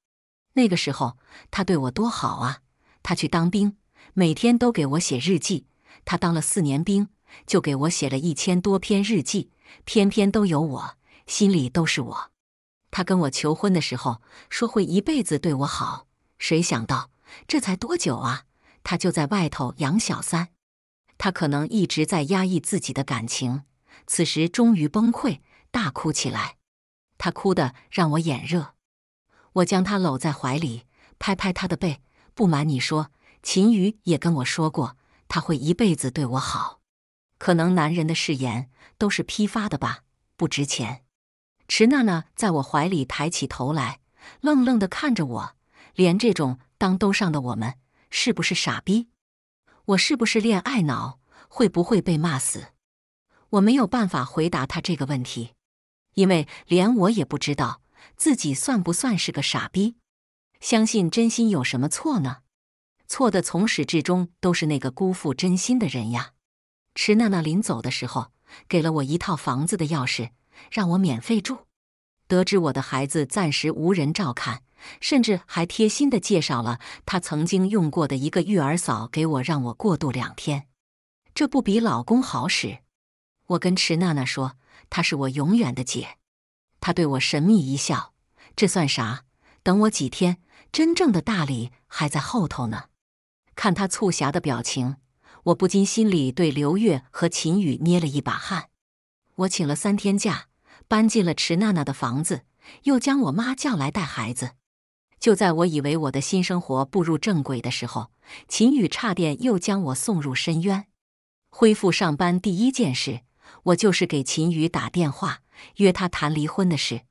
那个时候她对我多好啊！她去当兵。每天都给我写日记，他当了四年兵，就给我写了一千多篇日记，篇篇都有我，心里都是我。他跟我求婚的时候说会一辈子对我好，谁想到这才多久啊，他就在外头养小三。他可能一直在压抑自己的感情，此时终于崩溃，大哭起来。他哭得让我眼热，我将他搂在怀里，拍拍他的背。不瞒你说。秦宇也跟我说过，他会一辈子对我好。可能男人的誓言都是批发的吧，不值钱。池娜娜在我怀里抬起头来，愣愣的看着我。连这种当都上的我们，是不是傻逼？我是不是恋爱脑？会不会被骂死？我没有办法回答他这个问题，因为连我也不知道自己算不算是个傻逼。相信真心有什么错呢？错的从始至终都是那个辜负真心的人呀！池娜娜临走的时候，给了我一套房子的钥匙，让我免费住。得知我的孩子暂时无人照看，甚至还贴心的介绍了她曾经用过的一个育儿嫂给我，让我过渡两天。这不比老公好使？我跟池娜娜说，她是我永远的姐。她对我神秘一笑：“这算啥？等我几天，真正的大礼还在后头呢。”看她促狭的表情，我不禁心里对刘月和秦宇捏了一把汗。我请了三天假，搬进了池娜娜的房子，又将我妈叫来带孩子。就在我以为我的新生活步入正轨的时候，秦宇差点又将我送入深渊。恢复上班第一件事，我就是给秦宇打电话约他谈离婚的事。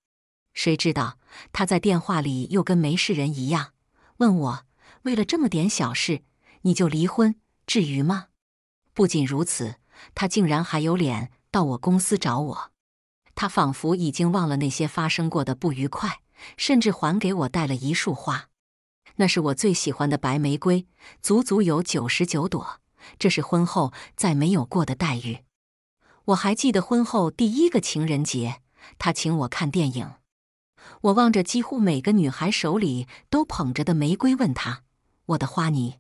谁知道他在电话里又跟没事人一样，问我为了这么点小事。你就离婚，至于吗？不仅如此，他竟然还有脸到我公司找我。他仿佛已经忘了那些发生过的不愉快，甚至还给我带了一束花。那是我最喜欢的白玫瑰，足足有九十九朵。这是婚后再没有过的待遇。我还记得婚后第一个情人节，他请我看电影。我望着几乎每个女孩手里都捧着的玫瑰，问他：“我的花你？”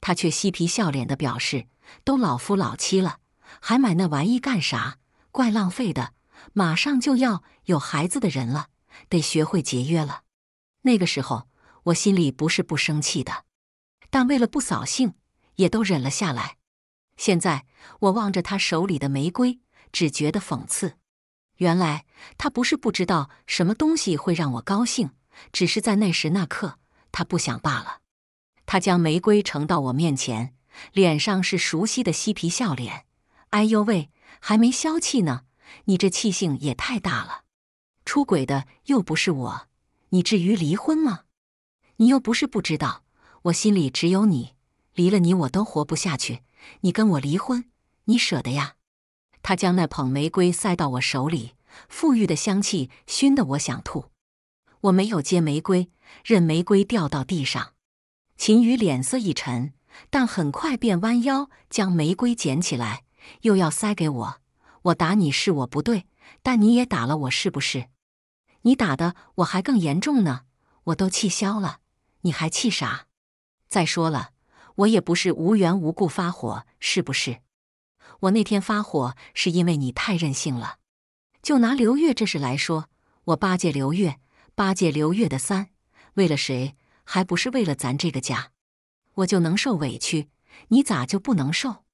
他却嬉皮笑脸的表示：“都老夫老妻了，还买那玩意干啥？怪浪费的。马上就要有孩子的人了，得学会节约了。”那个时候，我心里不是不生气的，但为了不扫兴，也都忍了下来。现在我望着他手里的玫瑰，只觉得讽刺。原来他不是不知道什么东西会让我高兴，只是在那时那刻他不想罢了。他将玫瑰呈到我面前，脸上是熟悉的嬉皮笑脸。哎呦喂，还没消气呢，你这气性也太大了！出轨的又不是我，你至于离婚吗？你又不是不知道，我心里只有你，离了你我都活不下去。你跟我离婚，你舍得呀？他将那捧玫瑰塞到我手里，馥郁的香气熏得我想吐。我没有接玫瑰，任玫瑰掉到地上。秦宇脸色一沉，但很快便弯腰将玫瑰捡起来，又要塞给我。我打你是我不对，但你也打了我，是不是？你打的我还更严重呢，我都气消了，你还气啥？再说了，我也不是无缘无故发火，是不是？我那天发火是因为你太任性了。就拿刘月这事来说，我巴结刘月，巴结刘月的三，为了谁？还不是为了咱这个家？我就能受委屈，你咋就不能受？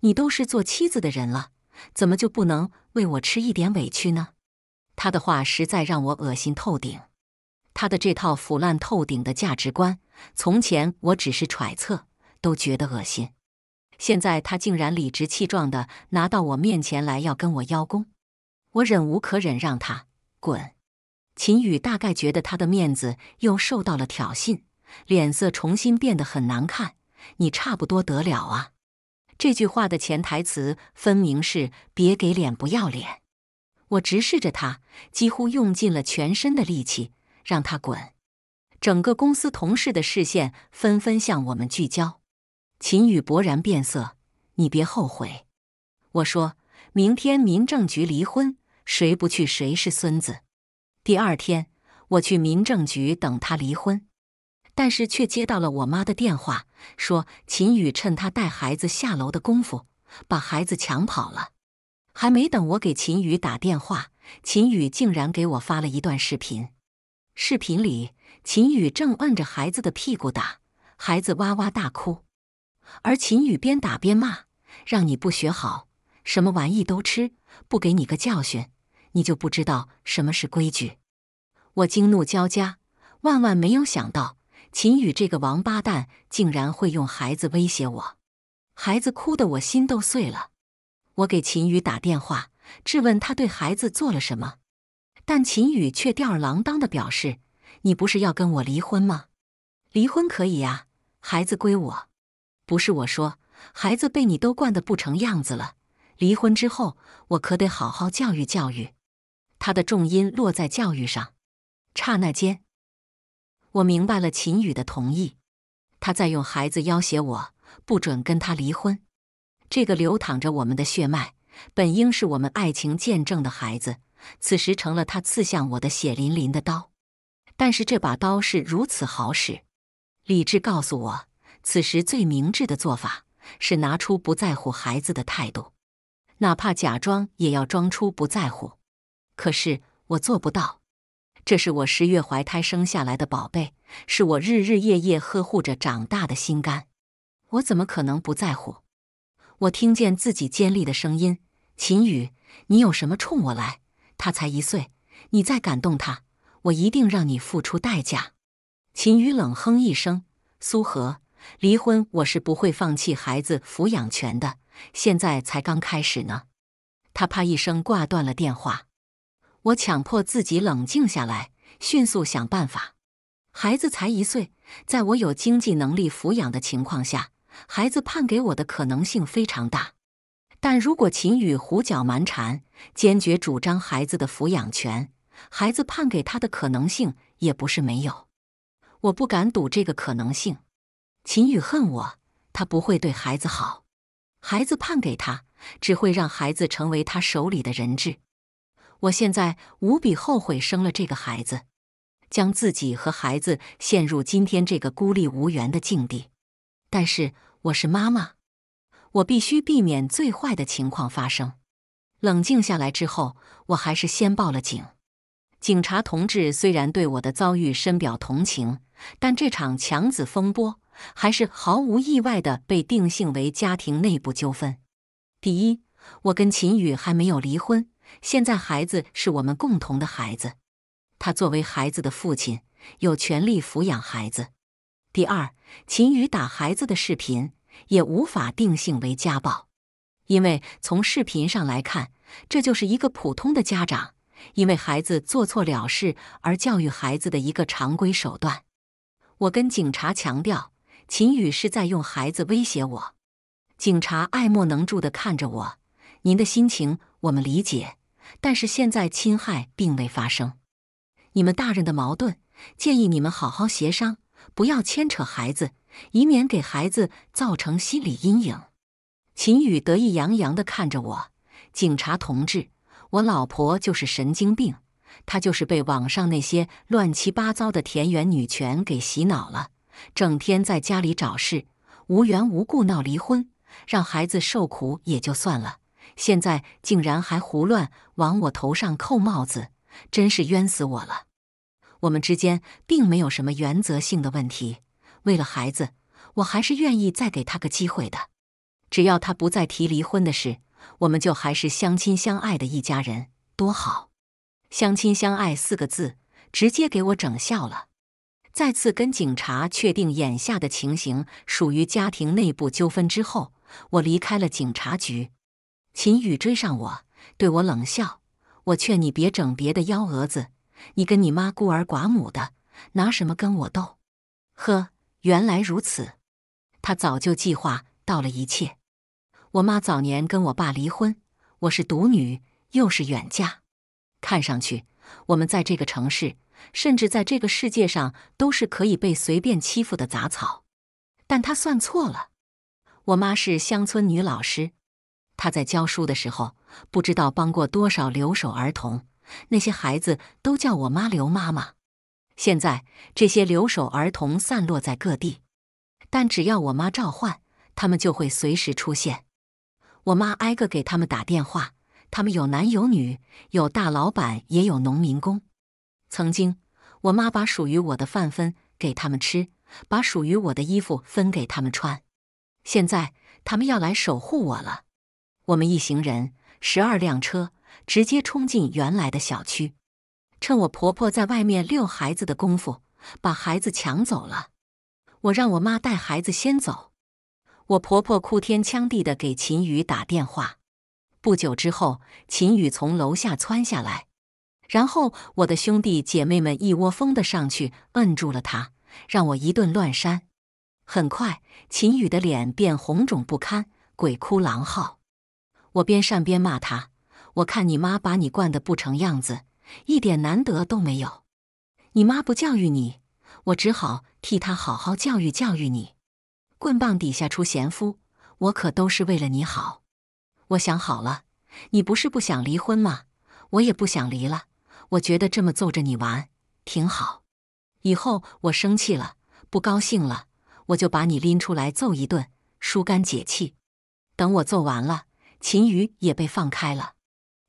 你都是做妻子的人了。怎么就不能为我吃一点委屈呢？他的话实在让我恶心透顶。他的这套腐烂透顶的价值观，从前我只是揣测，都觉得恶心。现在他竟然理直气壮的拿到我面前来要跟我邀功，我忍无可忍，让他滚。秦宇大概觉得他的面子又受到了挑衅，脸色重新变得很难看。你差不多得了啊！这句话的潜台词分明是“别给脸，不要脸”。我直视着他，几乎用尽了全身的力气让他滚。整个公司同事的视线纷纷向我们聚焦。秦宇勃然变色：“你别后悔。”我说：“明天民政局离婚，谁不去谁是孙子。”第二天，我去民政局等他离婚。但是却接到了我妈的电话，说秦宇趁他带孩子下楼的功夫，把孩子抢跑了。还没等我给秦宇打电话，秦宇竟然给我发了一段视频。视频里，秦宇正摁着孩子的屁股打，孩子哇哇大哭，而秦宇边打边骂：“让你不学好，什么玩意都吃，不给你个教训，你就不知道什么是规矩。”我惊怒交加，万万没有想到。秦宇这个王八蛋竟然会用孩子威胁我，孩子哭得我心都碎了。我给秦宇打电话质问他对孩子做了什么，但秦宇却吊儿郎当的表示：“你不是要跟我离婚吗？离婚可以呀，孩子归我。不是我说，孩子被你都惯得不成样子了，离婚之后我可得好好教育教育。”他的重音落在教育上，刹那间。我明白了秦宇的同意，他在用孩子要挟我，不准跟他离婚。这个流淌着我们的血脉，本应是我们爱情见证的孩子，此时成了他刺向我的血淋淋的刀。但是这把刀是如此好使，理智告诉我，此时最明智的做法是拿出不在乎孩子的态度，哪怕假装也要装出不在乎。可是我做不到。这是我十月怀胎生下来的宝贝，是我日日夜夜呵护着长大的心肝，我怎么可能不在乎？我听见自己尖利的声音：“秦宇，你有什么冲我来？他才一岁，你再感动他，我一定让你付出代价。”秦宇冷哼一声：“苏荷，离婚我是不会放弃孩子抚养权的，现在才刚开始呢。”他啪一声挂断了电话。我强迫自己冷静下来，迅速想办法。孩子才一岁，在我有经济能力抚养的情况下，孩子判给我的可能性非常大。但如果秦宇胡搅蛮缠，坚决主张孩子的抚养权，孩子判给他的可能性也不是没有。我不敢赌这个可能性。秦宇恨我，他不会对孩子好。孩子判给他，只会让孩子成为他手里的人质。我现在无比后悔生了这个孩子，将自己和孩子陷入今天这个孤立无援的境地。但是我是妈妈，我必须避免最坏的情况发生。冷静下来之后，我还是先报了警。警察同志虽然对我的遭遇深表同情，但这场强子风波还是毫无意外的被定性为家庭内部纠纷。第一，我跟秦宇还没有离婚。现在孩子是我们共同的孩子，他作为孩子的父亲，有权利抚养孩子。第二，秦宇打孩子的视频也无法定性为家暴，因为从视频上来看，这就是一个普通的家长因为孩子做错了事而教育孩子的一个常规手段。我跟警察强调，秦宇是在用孩子威胁我。警察爱莫能助地看着我，您的心情我们理解，但是现在侵害并未发生，你们大人的矛盾，建议你们好好协商，不要牵扯孩子，以免给孩子造成心理阴影。秦宇得意洋洋地看着我，警察同志，我老婆就是神经病，她就是被网上那些乱七八糟的田园女权给洗脑了，整天在家里找事，无缘无故闹离婚。让孩子受苦也就算了，现在竟然还胡乱往我头上扣帽子，真是冤死我了。我们之间并没有什么原则性的问题，为了孩子，我还是愿意再给他个机会的。只要他不再提离婚的事，我们就还是相亲相爱的一家人，多好！相亲相爱四个字，直接给我整笑了。再次跟警察确定眼下的情形属于家庭内部纠纷之后。我离开了警察局，秦宇追上我，对我冷笑：“我劝你别整别的幺蛾子，你跟你妈孤儿寡母的，拿什么跟我斗？”呵，原来如此，他早就计划到了一切。我妈早年跟我爸离婚，我是独女，又是远嫁，看上去我们在这个城市，甚至在这个世界上，都是可以被随便欺负的杂草。但他算错了。我妈是乡村女老师，她在教书的时候，不知道帮过多少留守儿童，那些孩子都叫我妈刘妈妈。现在这些留守儿童散落在各地，但只要我妈召唤，他们就会随时出现。我妈挨个给他们打电话，他们有男有女，有大老板，也有农民工。曾经，我妈把属于我的饭分给他们吃，把属于我的衣服分给他们穿。现在他们要来守护我了。我们一行人十二辆车直接冲进原来的小区，趁我婆婆在外面遛孩子的功夫，把孩子抢走了。我让我妈带孩子先走。我婆婆哭天抢地的给秦宇打电话。不久之后，秦宇从楼下窜下来，然后我的兄弟姐妹们一窝蜂的上去摁住了他，让我一顿乱扇。很快，秦宇的脸变红肿不堪，鬼哭狼嚎。我边扇边骂他：“我看你妈把你惯得不成样子，一点难得都没有。你妈不教育你，我只好替她好好教育教育你。棍棒底下出贤夫，我可都是为了你好。我想好了，你不是不想离婚吗？我也不想离了。我觉得这么揍着你玩挺好。以后我生气了，不高兴了。”我就把你拎出来揍一顿，疏肝解气。等我揍完了，秦宇也被放开了。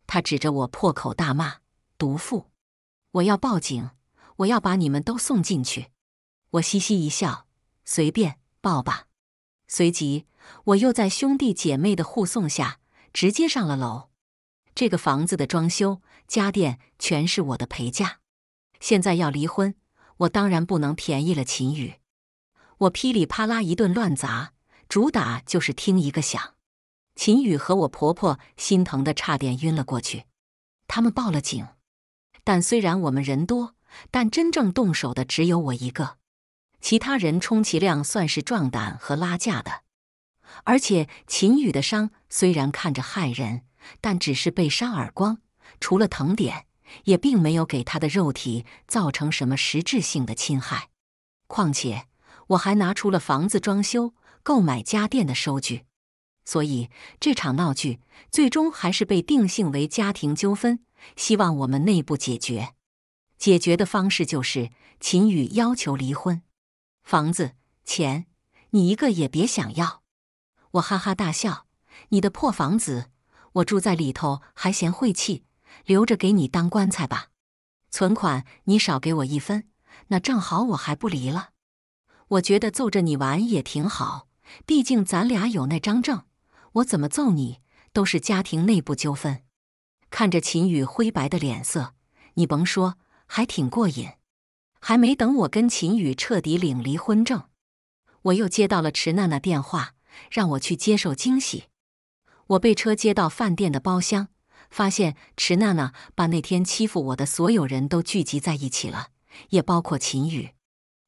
他指着我破口大骂：“毒妇！我要报警！我要把你们都送进去！”我嘻嘻一笑：“随便报吧。”随即，我又在兄弟姐妹的护送下，直接上了楼。这个房子的装修、家电全是我的陪嫁。现在要离婚，我当然不能便宜了秦宇。我噼里啪啦一顿乱砸，主打就是听一个响。秦宇和我婆婆心疼的差点晕了过去，他们报了警。但虽然我们人多，但真正动手的只有我一个，其他人充其量算是壮胆和拉架的。而且秦宇的伤虽然看着骇人，但只是被扇耳光，除了疼点，也并没有给他的肉体造成什么实质性的侵害。况且。我还拿出了房子装修、购买家电的收据，所以这场闹剧最终还是被定性为家庭纠纷，希望我们内部解决。解决的方式就是秦宇要求离婚，房子、钱你一个也别想要。我哈哈大笑：“你的破房子，我住在里头还嫌晦气，留着给你当棺材吧。存款你少给我一分，那正好我还不离了。”我觉得揍着你玩也挺好，毕竟咱俩有那张证，我怎么揍你都是家庭内部纠纷。看着秦宇灰白的脸色，你甭说，还挺过瘾。还没等我跟秦宇彻底领离婚证，我又接到了池娜娜电话，让我去接受惊喜。我被车接到饭店的包厢，发现池娜娜把那天欺负我的所有人都聚集在一起了，也包括秦宇。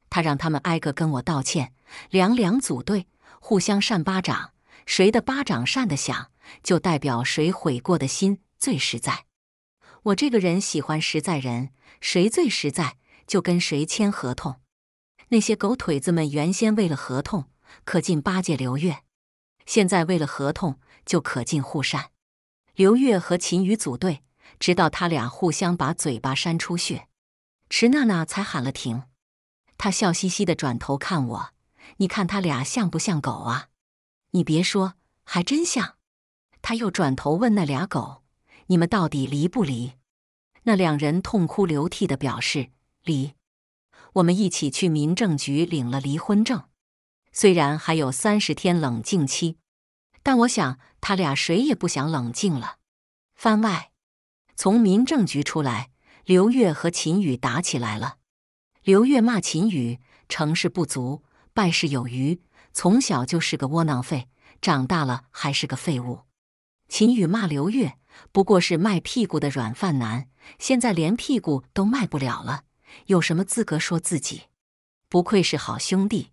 他让他们挨个跟我道歉，两两组队，互相扇巴掌，谁的巴掌扇的响，就代表谁悔过的心最实在。我这个人喜欢实在人，谁最实在就跟谁签合同。那些狗腿子们原先为了合同可进八戒刘月，现在为了合同就可进互扇。刘月和秦宇组队，直到他俩互相把嘴巴扇出血，池娜娜才喊了停。她笑嘻嘻的转头看我，你看他俩像不像狗啊？你别说，还真像。他又转头问那俩狗：“你们到底离不离？”那两人痛哭流涕的表示离。我们一起去民政局领了离婚证，虽然还有三十天冷静期，但我想他俩谁也不想冷静了。番外，从民政局出来，刘月和秦宇打起来了。刘月骂秦宇成事不足，败事有余，从小就是个窝囊废，长大了还是个废物。秦宇骂刘月不过是卖屁股的软饭男，现在连屁股都卖不了了，有什么资格说自己？不愧是好兄弟。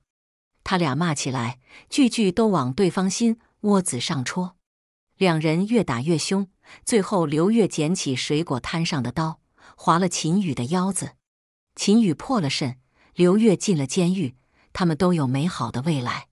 他俩骂起来，句句都往对方心窝子上戳，两人越打越凶，最后刘月捡起水果摊上的刀，划了秦宇的腰子。秦宇破了肾，刘月进了监狱，他们都有美好的未来。